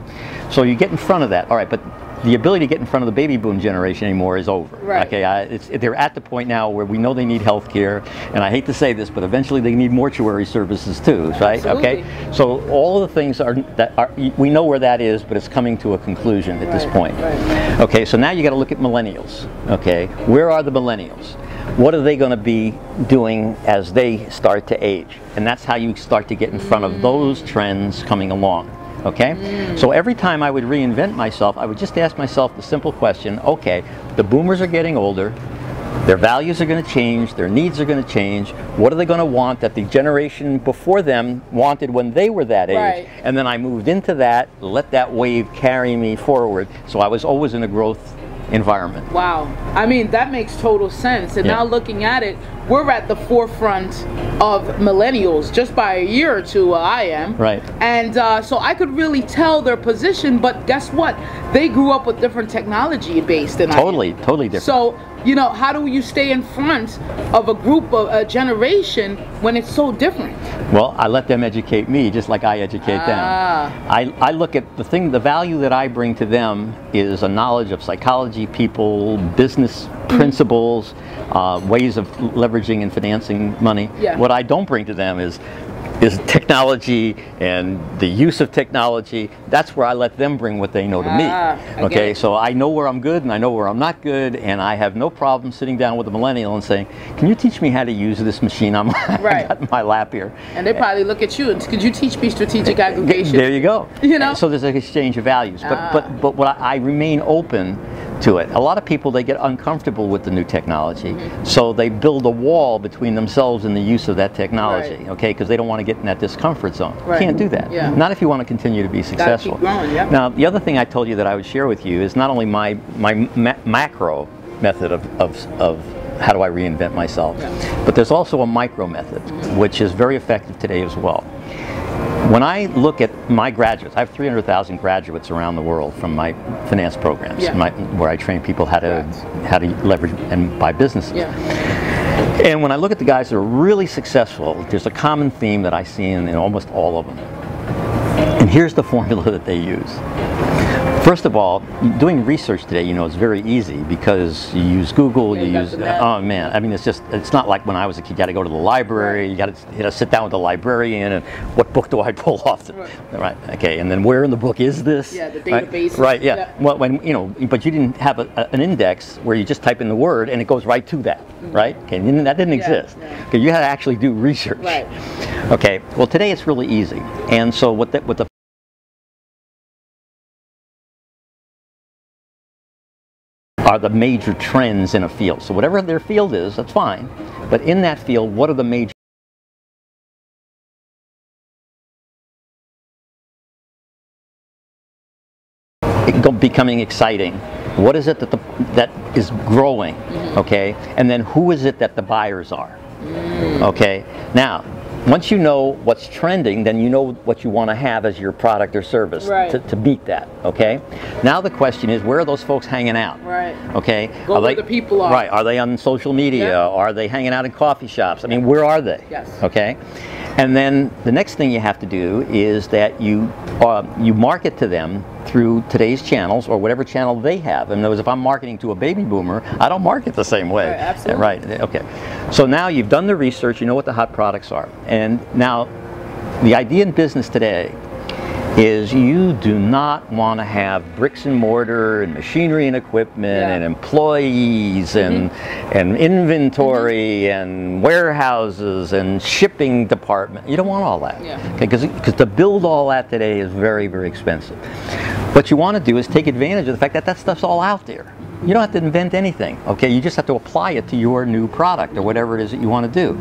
So you get in front of that. All right, but the ability to get in front of the baby boom generation anymore is over. Right. Okay, I, it's, they're at the point now where we know they need health care, and I hate to say this, but eventually they need mortuary services too, right? Absolutely. Okay, so all of the things are that are we know where that is, but it's coming to a conclusion at this point. right. Okay, so now you got to look at millennials. Okay, where are the millennials? What are they going to be doing as they start to age? And that's how you start to get in front of mm. those trends coming along. Okay? So every time I would reinvent myself, I would just ask myself the simple question okay, the boomers are getting older, their values are going to change, their needs are going to change. What are they going to want that the generation before them wanted when they were that age? Right. And then I moved into that, let that wave carry me forward. So I was always in a growth environment. Wow. I mean, that makes total sense. And Yeah. now looking at it, we're at the forefront of millennials just by a year or two. Uh, I am. Right. And uh, so I could really tell their position, but guess what? They grew up with different technology based than I. Totally, totally different. So, you know, how do you stay in front of a group of a generation when it's so different? Well, I let them educate me just like I educate Ah. them. I, I look at the thing, the value that I bring to them is a knowledge of psychology, people, business Mm-hmm. principles, uh, ways of leveraging and financing money. Yeah. What I don't bring to them is is technology and the use of technology. That's where I let them bring what they know to Ah, me. Okay, so I know where I'm good and I know where I'm not good, and I have no problem sitting down with a millennial and saying, "Can you teach me how to use this machine on my, Right. got in my lap here?" And they probably look at you and could you teach me strategic aggregation? There you go. You know? So there's an exchange of values. But Ah. but but what I, I remain open to it. A lot of people they get uncomfortable with the new technology, Mm-hmm. so they build a wall between themselves and the use of that technology. Right. Okay, because they don't want to get in that discomfort zone. Right. Can't do that. Yeah. Not if you want to continue to be successful. growing, yeah. Now the other thing I told you that I would share with you is not only my my ma- macro method of, of, of how do I reinvent myself, Yeah. but there's also a micro method, which is very effective today as well. When I look at my graduates, I have 300,000 graduates around the world from my finance programs, Yeah. my, where I train people how to how to leverage and buy businesses. Yeah. And when I look at the guys that are really successful, there's a common theme that I see in, in almost all of them. And here's the formula that they use. First of all, doing research today, you know, is very easy because you use Google, you you use, oh man, I mean, it's just, it's not like when I was a kid, you got to go to the library, you got to you uh, know, sit down with the librarian and what book do I pull off? The, Right. right, okay, and then where in the book is this? Yeah, the Right, database. Right, yeah. Yeah. Well, when, you know, but you didn't have a, a- an index where you just type in the word and it goes right to that, mm-hmm. right? Okay, and that didn't. Yeah, exist. Okay, you had to actually do research. Right. Okay. Well, today it's really easy, and so what the, what the are the major trends in a field. So whatever their field is, that's fine. But in that field, what are the major becoming exciting? What is it that the, that is growing? Mm-hmm. Okay, and then who is it that the buyers are? Mm. Okay, now once you know what's trending, then you know what you want to have as your product or service Right. to, to beat that. Okay, now the question is where are those folks hanging out? Right. Okay, Go Are where they- the people are. Right, are they on social media? Yeah. Are they hanging out in coffee shops? I mean, where are they? Yes. Okay, and then the next thing you have to do is that you uh, you market to them through today's channels or whatever channel they have. In other words, if I'm marketing to a baby boomer, I don't market the same way. Right, absolutely. Right. Okay. So now you've done the research. You know what the hot products are, and now the idea in business today is you do not want to have bricks and mortar and machinery and equipment Yeah. and employees and mm-hmm. and inventory and warehouses and shipping department. You don't want all that. Yeah. Because to build all that today is very very expensive. What you want to do is take advantage of the fact that that stuff's all out there. You don't have to invent anything. Okay, you just have to apply it to your new product or whatever it is that you want to do.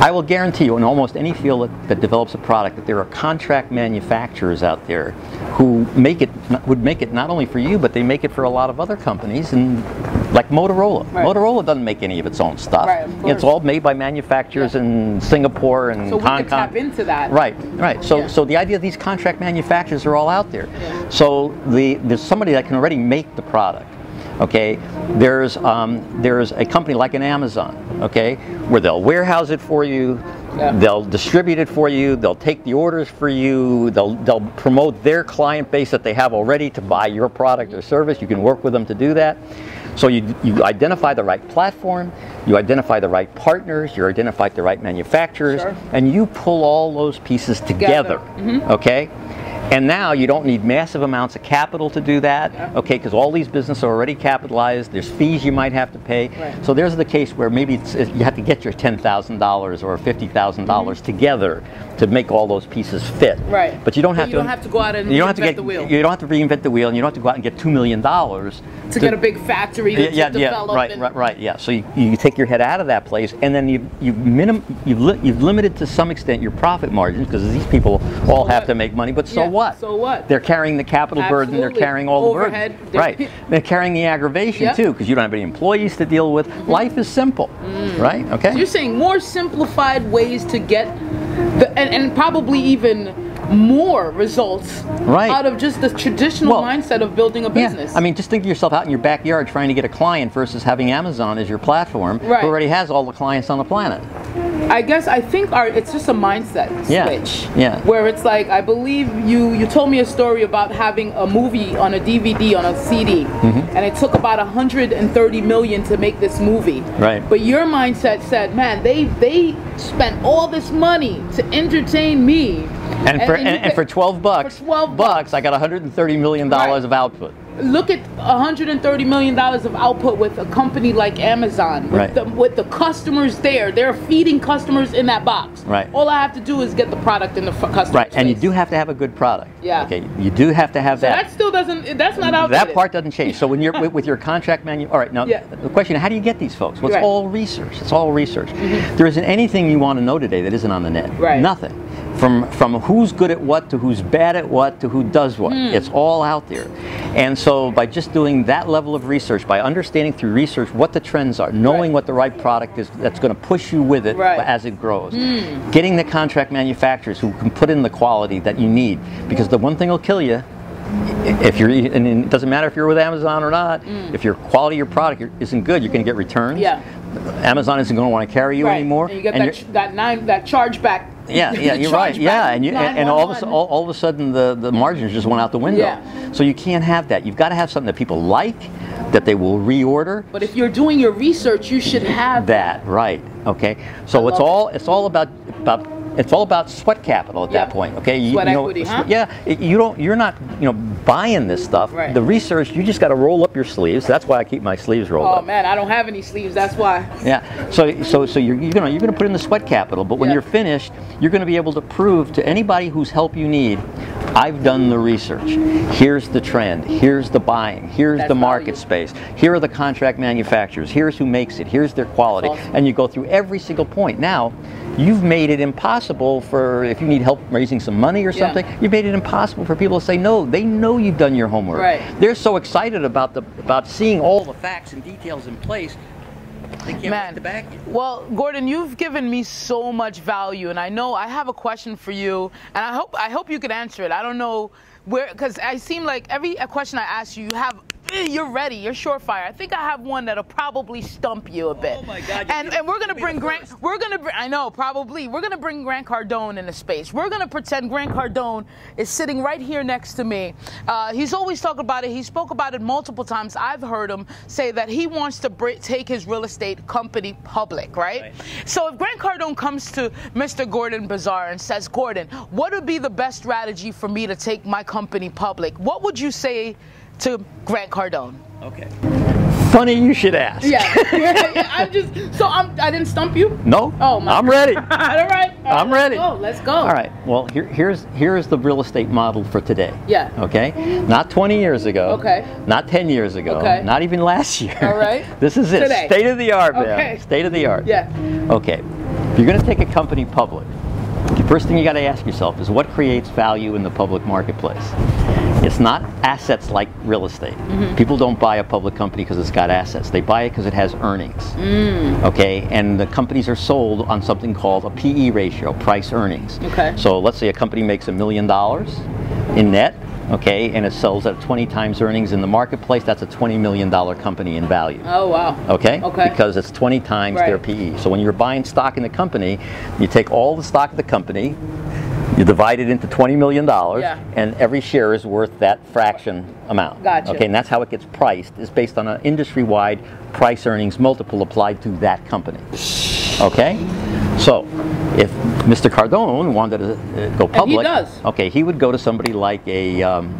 I will guarantee you, in almost any field that, that develops a product, that there are contract manufacturers out there who make it would make it not only for you, but they make it for a lot of other companies, and like Motorola. Right. Motorola doesn't make any of its own stuff. Right. It's all made by manufacturers Yeah. in Singapore and So we Hong could Kong. tap into that. Right, right. So, Yeah. so the idea of these contract manufacturers are all out there. Yeah. So the there's somebody that can already make the product. Okay, there's um, there's a company like an Amazon. Okay, where they'll warehouse it for you. Yeah. They'll distribute it for you. They'll take the orders for you. They'll they'll promote their client base that they have already to buy your product or service. You can work with them to do that. So you, you identify the right platform, you identify the right partners, you identify the right manufacturers, Sure. and you pull all those pieces together. Together. Okay? And now you don't need massive amounts of capital to do that, okay? Because all these businesses are already capitalized. There's fees you might have to pay. Right. So there's the case where maybe it's, you have to get your $10,000 or $50,000 mm-hmm. together to make all those pieces fit. Right. But you don't But have you to. don't have to go out and you don't have to reinvent get, the wheel. You don't have to reinvent the wheel, and you don't have to go out and get two million dollars To get a big factory to, yeah, to yeah, right, and, right, right, yeah. So you, you take your head out of that place, and then you've you've minim, you've, li- you've limited to some extent your profit margins because these people all have to make money. But so Yeah, what? so what? They're carrying the capital burden. They're carrying all Overhead, the burden. they're Right. They're carrying the aggravation Yep. too because you don't have any employees to deal with. Mm-hmm. Life is simple, mm. right? Okay. You're saying more simplified ways to get, the, and, and probably even more results Right. out of just the traditional Well, mindset of building a business. Yeah. I mean, just think of yourself out in your backyard trying to get a client versus having Amazon as your platform, Right. who already has all the clients on the planet. I guess I think our it's just a mindset Yeah, switch. yeah. Where it's like I believe you you told me a story about having a movie on a DVD on a CD, Mm-hmm. and it took about 130 million to make this movie. Right. But your mindset said, man, they they spent all this money to entertain me. And, for you and, and for 12 bucks, 12 bucks, I got 130 million dollars Right. of output. look at 130 million dollars of output with a company like Amazon with, Right. the, with the customers there they're feeding customers in that box Right. all I have to do is get the product in the customer Right, and you do have to have a good product. Yeah. Okay, you do have to have that. that still doesn't that's not out that part doesn't change. So when you're with, with your contract manu, all right. Now Yeah. the question: How do you get these folks? Well, it's Right. All research. It's all research. Mm-hmm. There isn't anything you want to know today that isn't on the net. Right. Nothing. From from who's good at what to who's bad at what to who does what. Hmm. It's all out there. And so by just doing that level of research, by understanding through research what the trends are, knowing Right. what the right product is that's going to push you with it Right. as it grows, getting the contract manufacturers who can put in the quality that you need, because the one thing will kill you if you're and it doesn't matter if you're with Amazon or not. If your quality of your product isn't good, you're going to get returns. Mm. Yeah. Amazon isn't going to want to carry you right. anymore. and you get and that, ch- that nine that charge back yeah, yeah, you're right. Yeah, and you, and, and all of a all, all of a sudden the, the margins just went out the window. Yeah. So you can't have that. You've got to have something that people like, that they will reorder. but if you're doing your research you should have That right. Okay. So it's love it. all it's all about about it's all about sweat capital at that point. Okay. You, Sweat you know, equity, huh? Yeah. You don't. You're not. You know, buying this stuff. Right. The research. You just got to roll up your sleeves. That's why I keep my sleeves rolled oh up. man I don't have any sleeves that's why Yeah. So so so you're you're gonna you're gonna put in the sweat capital, but when Yeah. you're finished, you're gonna be able to prove to anybody whose help you need. I've done the research. Here's the trend. Here's the buying. Here's That's the market space. Here are the contract manufacturers. Here's who makes it. Here's their quality. Awesome. And you go through every single point. Now, you've made it impossible for if you need help raising some money or Yeah. something. You've made it impossible for people to say no. They know you've done your homework. Right. They're so excited about the about seeing all the facts and details in place. They can't Man. Well, Gordon, you've given me so much value, and I know I have a question for you, and I hope I hope you could answer it. I don't know where, because I seem like every question I ask you, you have. Eh, You're ready. You're surefire. I think I have one that'll probably stump you a bit. Oh my God, And and we're gonna bring Grant. first. We're gonna. br- I know probably. We're gonna bring Grant Cardone into space. We're gonna pretend Grant Cardone is sitting right here next to me. Uh, he's always talked about it. He spoke about it multiple times. I've heard him say that he wants to br- take his real estate company public, right? Right. So if Grant Cardone comes to Mr. Gordon Bizar and says, Gordon, what would be the best strategy for me to take my company public? What would you say to Grant Cardone? Okay. Funny you should ask. Yeah, yeah, I'm just so I'm. I didn't stump you. No? Oh, my- I'm ready. All right. all right, I'm let's ready. Go. Let's go. All right. Well, here, here's here's the real estate model for today. Yeah. Okay. Not 20 years ago. Okay. Not 10 years ago. Okay. Not even last year. All right. this is it. Today. State of the art, man. Okay. State of the art. Yeah. Okay. If you're going to take a company public, the first thing you got to ask yourself is what creates value in the public marketplace. It's not assets like real estate. Mm-hmm. People don't buy a public company because it's got assets. They buy it because it has earnings. Mm. Okay, and the companies are sold on something called a PE ratio, price earnings. Okay. So let's say a company makes a million dollars in net, okay, and it sells at 20 times earnings in the marketplace. That's a 20 million dollar company in value. Oh wow. Okay? Okay. Because it's 20 times their Right. PE. So when you're buying stock in the company, you take all the stock of the company, you divide it into $20 million, Yeah. and every share is worth that fraction amount. Gotcha. Okay, and that's how it gets priced, is based on an industry-wide price earnings multiple applied to that company. Okay? So, if Mr. Cardone wanted to uh, go he public, does. okay, he would go to somebody like a, um,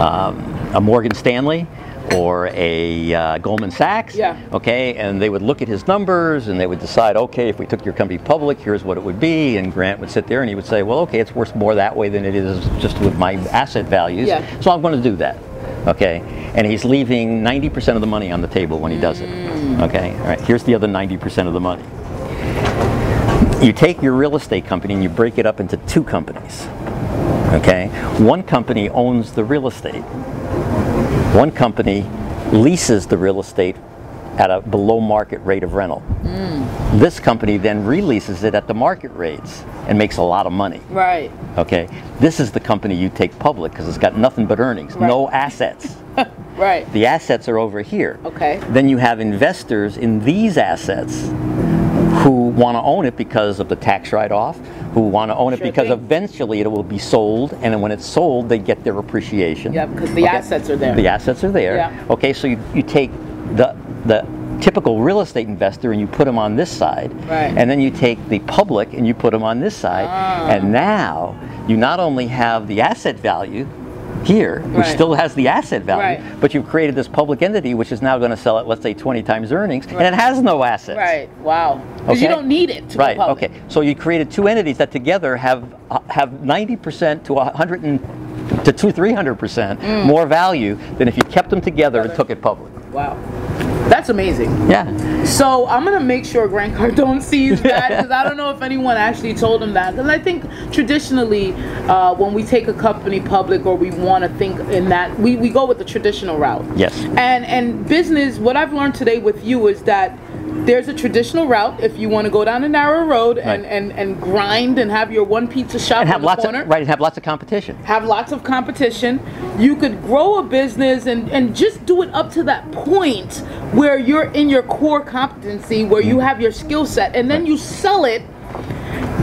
um, a Morgan Stanley or a uh, Goldman Sachs, Yeah. okay, and they would look at his numbers and they would decide, okay, if we took your company public, here's what it would be, and Grant would sit there and he would say, well, okay, it's worth more that way than it is just with my asset values, Yeah. so I'm going to do that, okay, and he's leaving 90% of the money on the table when he does it, Mm. okay, all right, here's the other 90% of the money. You take your real estate company and you break it up into two companies, okay, one company owns the real estate, one company leases the real estate at a below market rate of rental. Mm. This company then releases it at the market rates and makes a lot of money. Right. Okay, this is the company you take public because it's got nothing but earnings, no assets. Right. The assets are over here. Okay. Then you have investors in these assets who want to own it because of the tax write-off, who want to own it Sure because thing. eventually it will be sold, and then when it's sold, they get their appreciation. Yeah, because the assets are there. The assets are there. Yeah. Okay, so you, you take the the typical real estate investor and you put them on this side, Right. and then you take the public and you put them on this side, Ah. and now you not only have the asset value here, which Right. still has the asset value, Right. but you've created this public entity which is now going to sell at let's say 20 times earnings, and it has no assets. Right. Wow. Because you don't need it to Right. Okay. So you created two entities that together have uh, have 90% to 100 and, to two 300% Mm. more value than if you kept them together and took it public. Wow. That's amazing. Yeah. So I'm gonna make sure Grant Cardone sees that because I don't know if anyone actually told him that. Because I think traditionally, uh, when we take a company public or we want to think in that, we, we go with the traditional route. Yes. And and business, what I've learned today with you is that there's a traditional route if you want to go down a narrow road and, Right. and, and grind and have your one pizza shop And have the lots corner of right and have lots of competition. have lots of competition. You could grow a business and, and just do it up to that point where you're in your core competency, where you mm. have your skill set, and then you sell it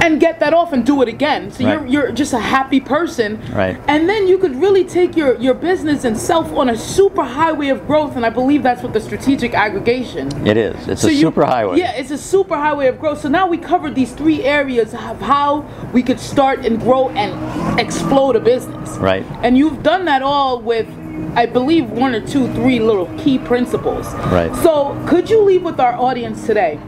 and get that off and do it again. So you're you're just a happy person. Right. And then you could really take your, your business and self on a super highway of growth, and I believe that's what the strategic aggregation It is. It's so a you- super highway. Yeah, it's a super highway of growth. So now we covered these three areas of how we could start and grow and explode a business. Right. And you've done that all with, I believe, one or two, three little key principles. Right. So could you leave with our audience today?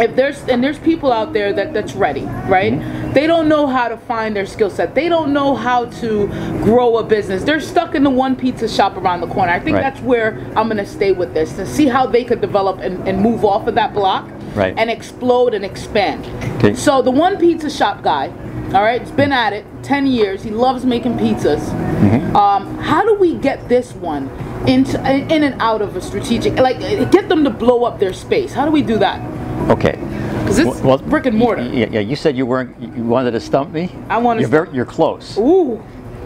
If there's and there's people out there that that's ready, right? Mm-hmm. They don't know how to find their skill set. They don't know how to grow a business. They're stuck in the one pizza shop around the corner. I think Right. that's where I'm gonna stay with this to see how they could develop and, and move off of that block Right. and explode and expand. Okay. So the one pizza shop guy, all right, has been at it 10 years. He loves making pizzas. Mm-hmm. Um, how do we get this one into in and out of a strategic like get them to blow up their space? How do we do that? Okay. Because it's Well- brick and mortar. Yeah, yeah. You said you weren't. You wanted to stump me. I wanna You're very. You're close. Ooh,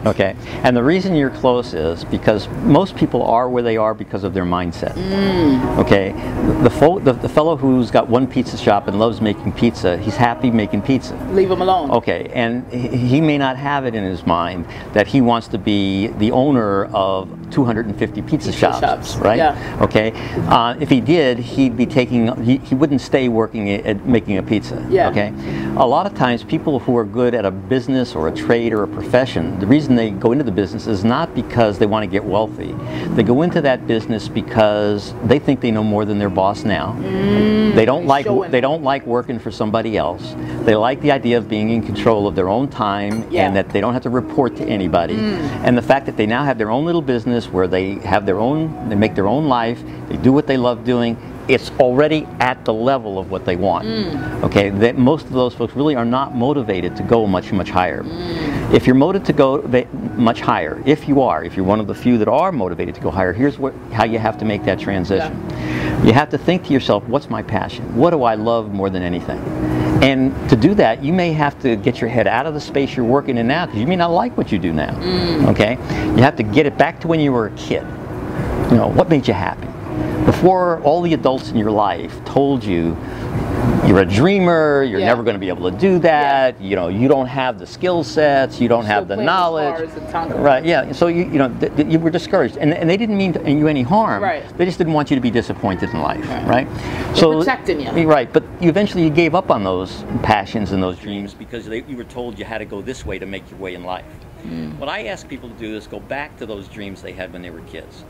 Okay. And the reason you're close is because most people are where they are because of their mindset. Mm. Okay. The, the the fellow who's got one pizza shop and loves making pizza, he's happy making pizza. leave him alone. Okay, and he may not have it in his mind that he wants to be the owner of 250 pizza, shops, shops, right? yeah. Okay, uh, if he did, he'd be taking. He, he wouldn't stay working at, at making a pizza. Yeah. Okay, a lot of times people who are good at a business or a trade or a profession, the reason they go into the business is not because they want to get wealthy. They go into that business because they think they know more than their boss now. Mm. they don't like. showing They don't like working for somebody else. They like the idea of being in control of their own time Yeah. and that they don't have to report to anybody. Mm. And the fact that they now have their own little business where they have their own, they make their own life, they do what they love doing. It's already at the level of what they want. Mm. Okay, that most of those folks really are not motivated to go much much higher. If you're motivated to go much higher, if you are, if you're one of the few that are motivated to go higher, here's what, how you have to make that transition. You have to think to yourself, what's my passion? What do I love more than anything? And to do that, you may have to get your head out of the space you're working in now because you may not like what you do now. Mm. Okay? You have to get it back to when you were a kid. You know, what made you happy? Before all the adults in your life told you you're a dreamer, you're Yeah. never going to be able to do that, you know, you don't have the skill sets, you don't have the knowledge. cars and Tonka. Right, yeah. So you you know, th- th- you were discouraged and, and they didn't mean to, you any harm. Right. They just didn't want you to be disappointed in life, Right. right? so protecting you. Right, but you eventually you gave up on those passions and those dreams because they, you were told you had to go this way to make your way in life. Mm. What I ask people to do is go back to those dreams they had when they were kids.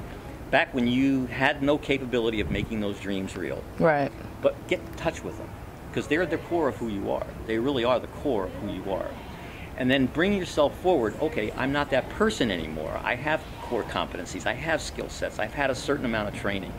Back when you had no capability of making those dreams real. Right. But get in touch with them because they're the core of who you are. They really are the core of who you are. And then bring yourself forward. Okay, I'm not that person anymore. I have core competencies. I have skill sets. I've had a certain amount of training.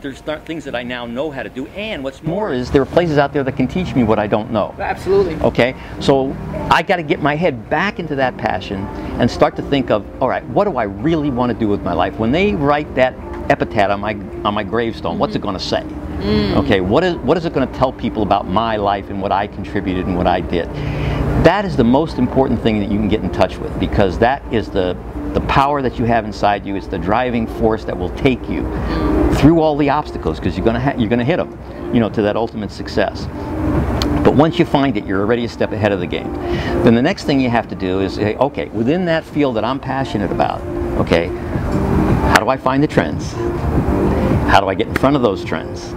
There's th- things that I now know how to do. And what's more is there are places out there that can teach me what I don't know. Absolutely. Okay, so I got to get my head back into that passion and start to think of, all right, what do I really want to do with my life? When they write that epitaph on my on my gravestone, what's it mm-hmm. going to say? Mm. Okay, what is what is it going to tell people about my life and what I contributed and what I did? That is the most important thing that you can get in touch with because that is the the power that you have inside you. It's the driving force that will take you through all the obstacles because you're going to you're going to hit them, you know, to that ultimate success. But once you find it, you're already a step ahead of the game. Then the next thing you have to do is say, okay, within that field that I'm passionate about, okay, how do I find the trends? How do I get in front of those trends?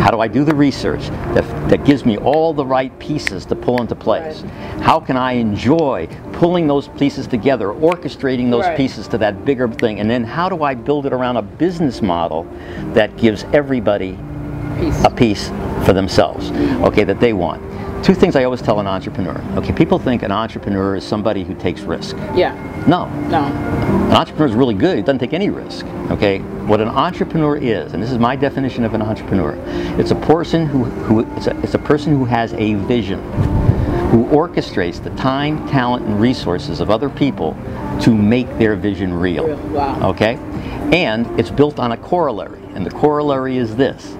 How do I do the research that, that gives me all the right pieces to pull into place? How can I enjoy pulling those pieces together, orchestrating those Right. pieces to that bigger thing? And then how do I build it around a business model that gives everybody a piece for themselves, okay, that they want. Two things I always tell an entrepreneur. Okay, people think an entrepreneur is somebody who takes risk. Yeah. No, No. an entrepreneur is really good. He doesn't take any risk. Okay, what an entrepreneur is, and this is my definition of an entrepreneur, it's a person who, who it's, a, it's a person who has a vision, who orchestrates the time, talent, and resources of other people to make their vision real. Real, wow. Okay, and it's built on a corollary, and the corollary is this: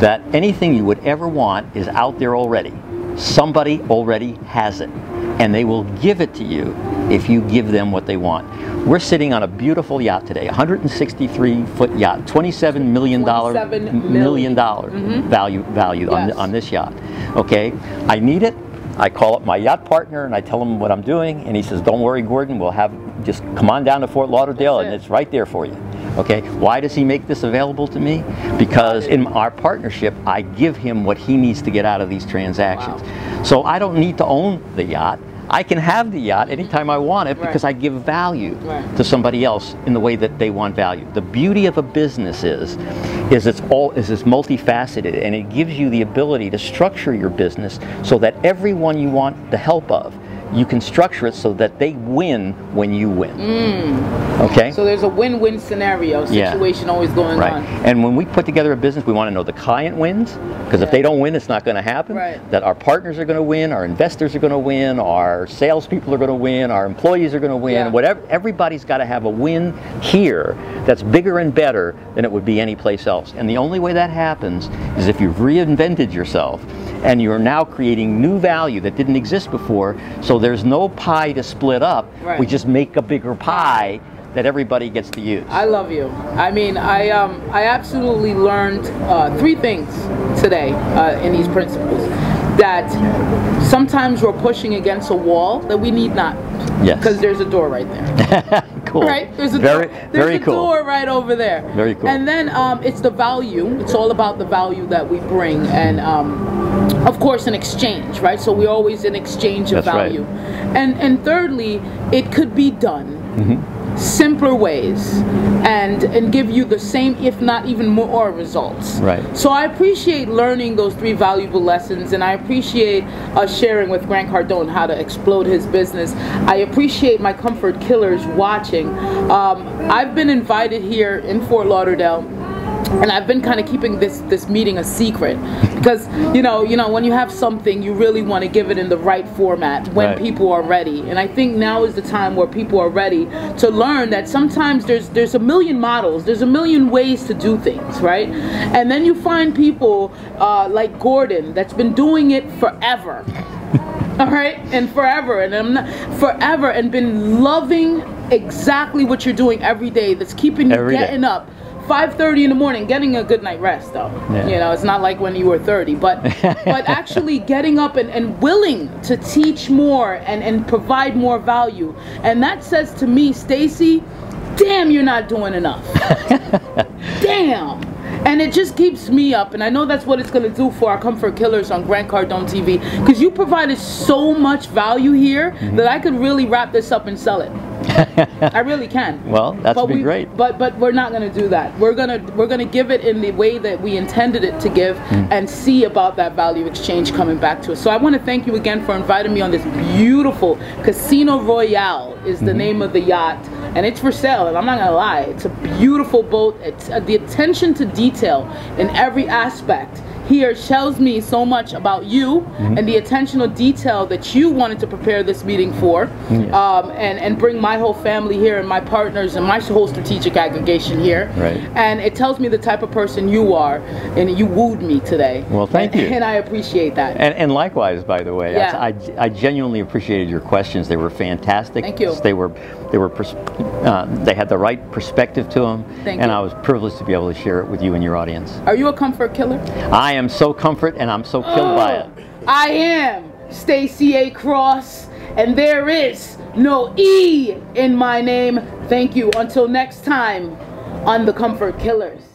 that anything you would ever want is out there already. Somebody already has it, and they will give it to you if you give them what they want. We're sitting on a beautiful yacht today, 163 foot yacht, 27 million dollar 27 million. million dollar mm-hmm. value value on, Yes. on this yacht. Okay, I need it. I call up my yacht partner and I tell him what I'm doing, and he says, "Don't worry, Gordon. We'll have just come on down to Fort Lauderdale, That's and it's right there for you." Okay, why does he make this available to me? Because in our partnership, I give him what he needs to get out of these transactions. So I don't need to own the yacht. I can have the yacht anytime I want it because I give value Right. to somebody else in the way that they want value. The beauty of a business is, is it's all is it's multifaceted and it gives you the ability to structure your business so that everyone you want the help of, you can structure it so that they win when you win. Mm. Okay. So there's a win-win scenario Yeah. situation always going Right. on. And when we put together a business, we want to know the client wins, because if they don't win, it's not going to happen. Right. That our partners are going to win, our investors are going to win, our salespeople are going to win, our employees are going to win. Yeah. Whatever, everybody's got to have a win here that's bigger and better than it would be anyplace else. And the only way that happens is if you've reinvented yourself and you're now creating new value that didn't exist before. So there's no pie to split up. Right. We just make a bigger pie that everybody gets to use. I love you. I mean, I um, I absolutely learned uh, three things today uh, in these principles. That sometimes we're pushing against a wall that we need not. Yes. Because there's a door right there. cool. Right? There's a very, door. There's very a cool. door right over there. Very cool. And then um, it's the value. It's all about the value that we bring, and um, of course, an exchange, right? So we're always in exchange of That's right. value. And and thirdly, it could be done Mm-hmm. Simpler ways, and and give you the same, if not even more, results. Right. So I appreciate learning those three valuable lessons, and I appreciate us sharing with Grant Cardone how to explode his business. I appreciate my comfort killers watching. Um, I've been invited here in Fort Lauderdale and I've been kind of keeping this this meeting a secret. Because you know you know when you have something you really want to give it in the right format when Right. people are ready. And I think now is the time where people are ready to learn that sometimes there's there's a million models there's a million ways to do things right? And then you find people uh, like Gordon that's been doing it forever. All right? And forever. And i'm not forever and been loving exactly what you're doing every day that's keeping you Every day. getting up 5:30 in the morning getting a good night rest though. Yeah. you know it's not like when you were 30 but but actually getting up and, and willing to teach more and and provide more value. And that says to me Stacy damn you're not doing enough. Damn and it just keeps me up and i know that's what it's going to do for our comfort killers on grant cardone tv because you provided so much value here Mm-hmm. that i could really wrap this up and sell it. I really can. Well, that's but be we, great. but but we're not going to do that. We're going to we're going to give it in the way that we intended it to give Mm. and see about that value exchange coming back to us. So i want to thank you again for inviting me on this beautiful casino royale is the name of the yacht and it's for sale and i'm not gonna lie it's a beautiful boat. It's uh, the attention to detail in every aspect here shows me so much about you Mm-hmm. and the attention to detail that you wanted to prepare this meeting for um, and, and bring my whole family here and my partners and my whole strategic aggregation here Right. and it tells me the type of person you are and you wooed me today Well, thank and, you. and i appreciate that And, and likewise, by the way, Yeah. I, I genuinely appreciated your questions. They were fantastic. Thank you. They were, they were, pers- uh, they had the right perspective to them, Thank and you. I was privileged to be able to share it with you and your audience. are you a comfort killer I am so comfort and I'm so killed by it. I am Stacy A. Cross, and there is no E in my name. Thank you. Until next time on The Comfort Killers.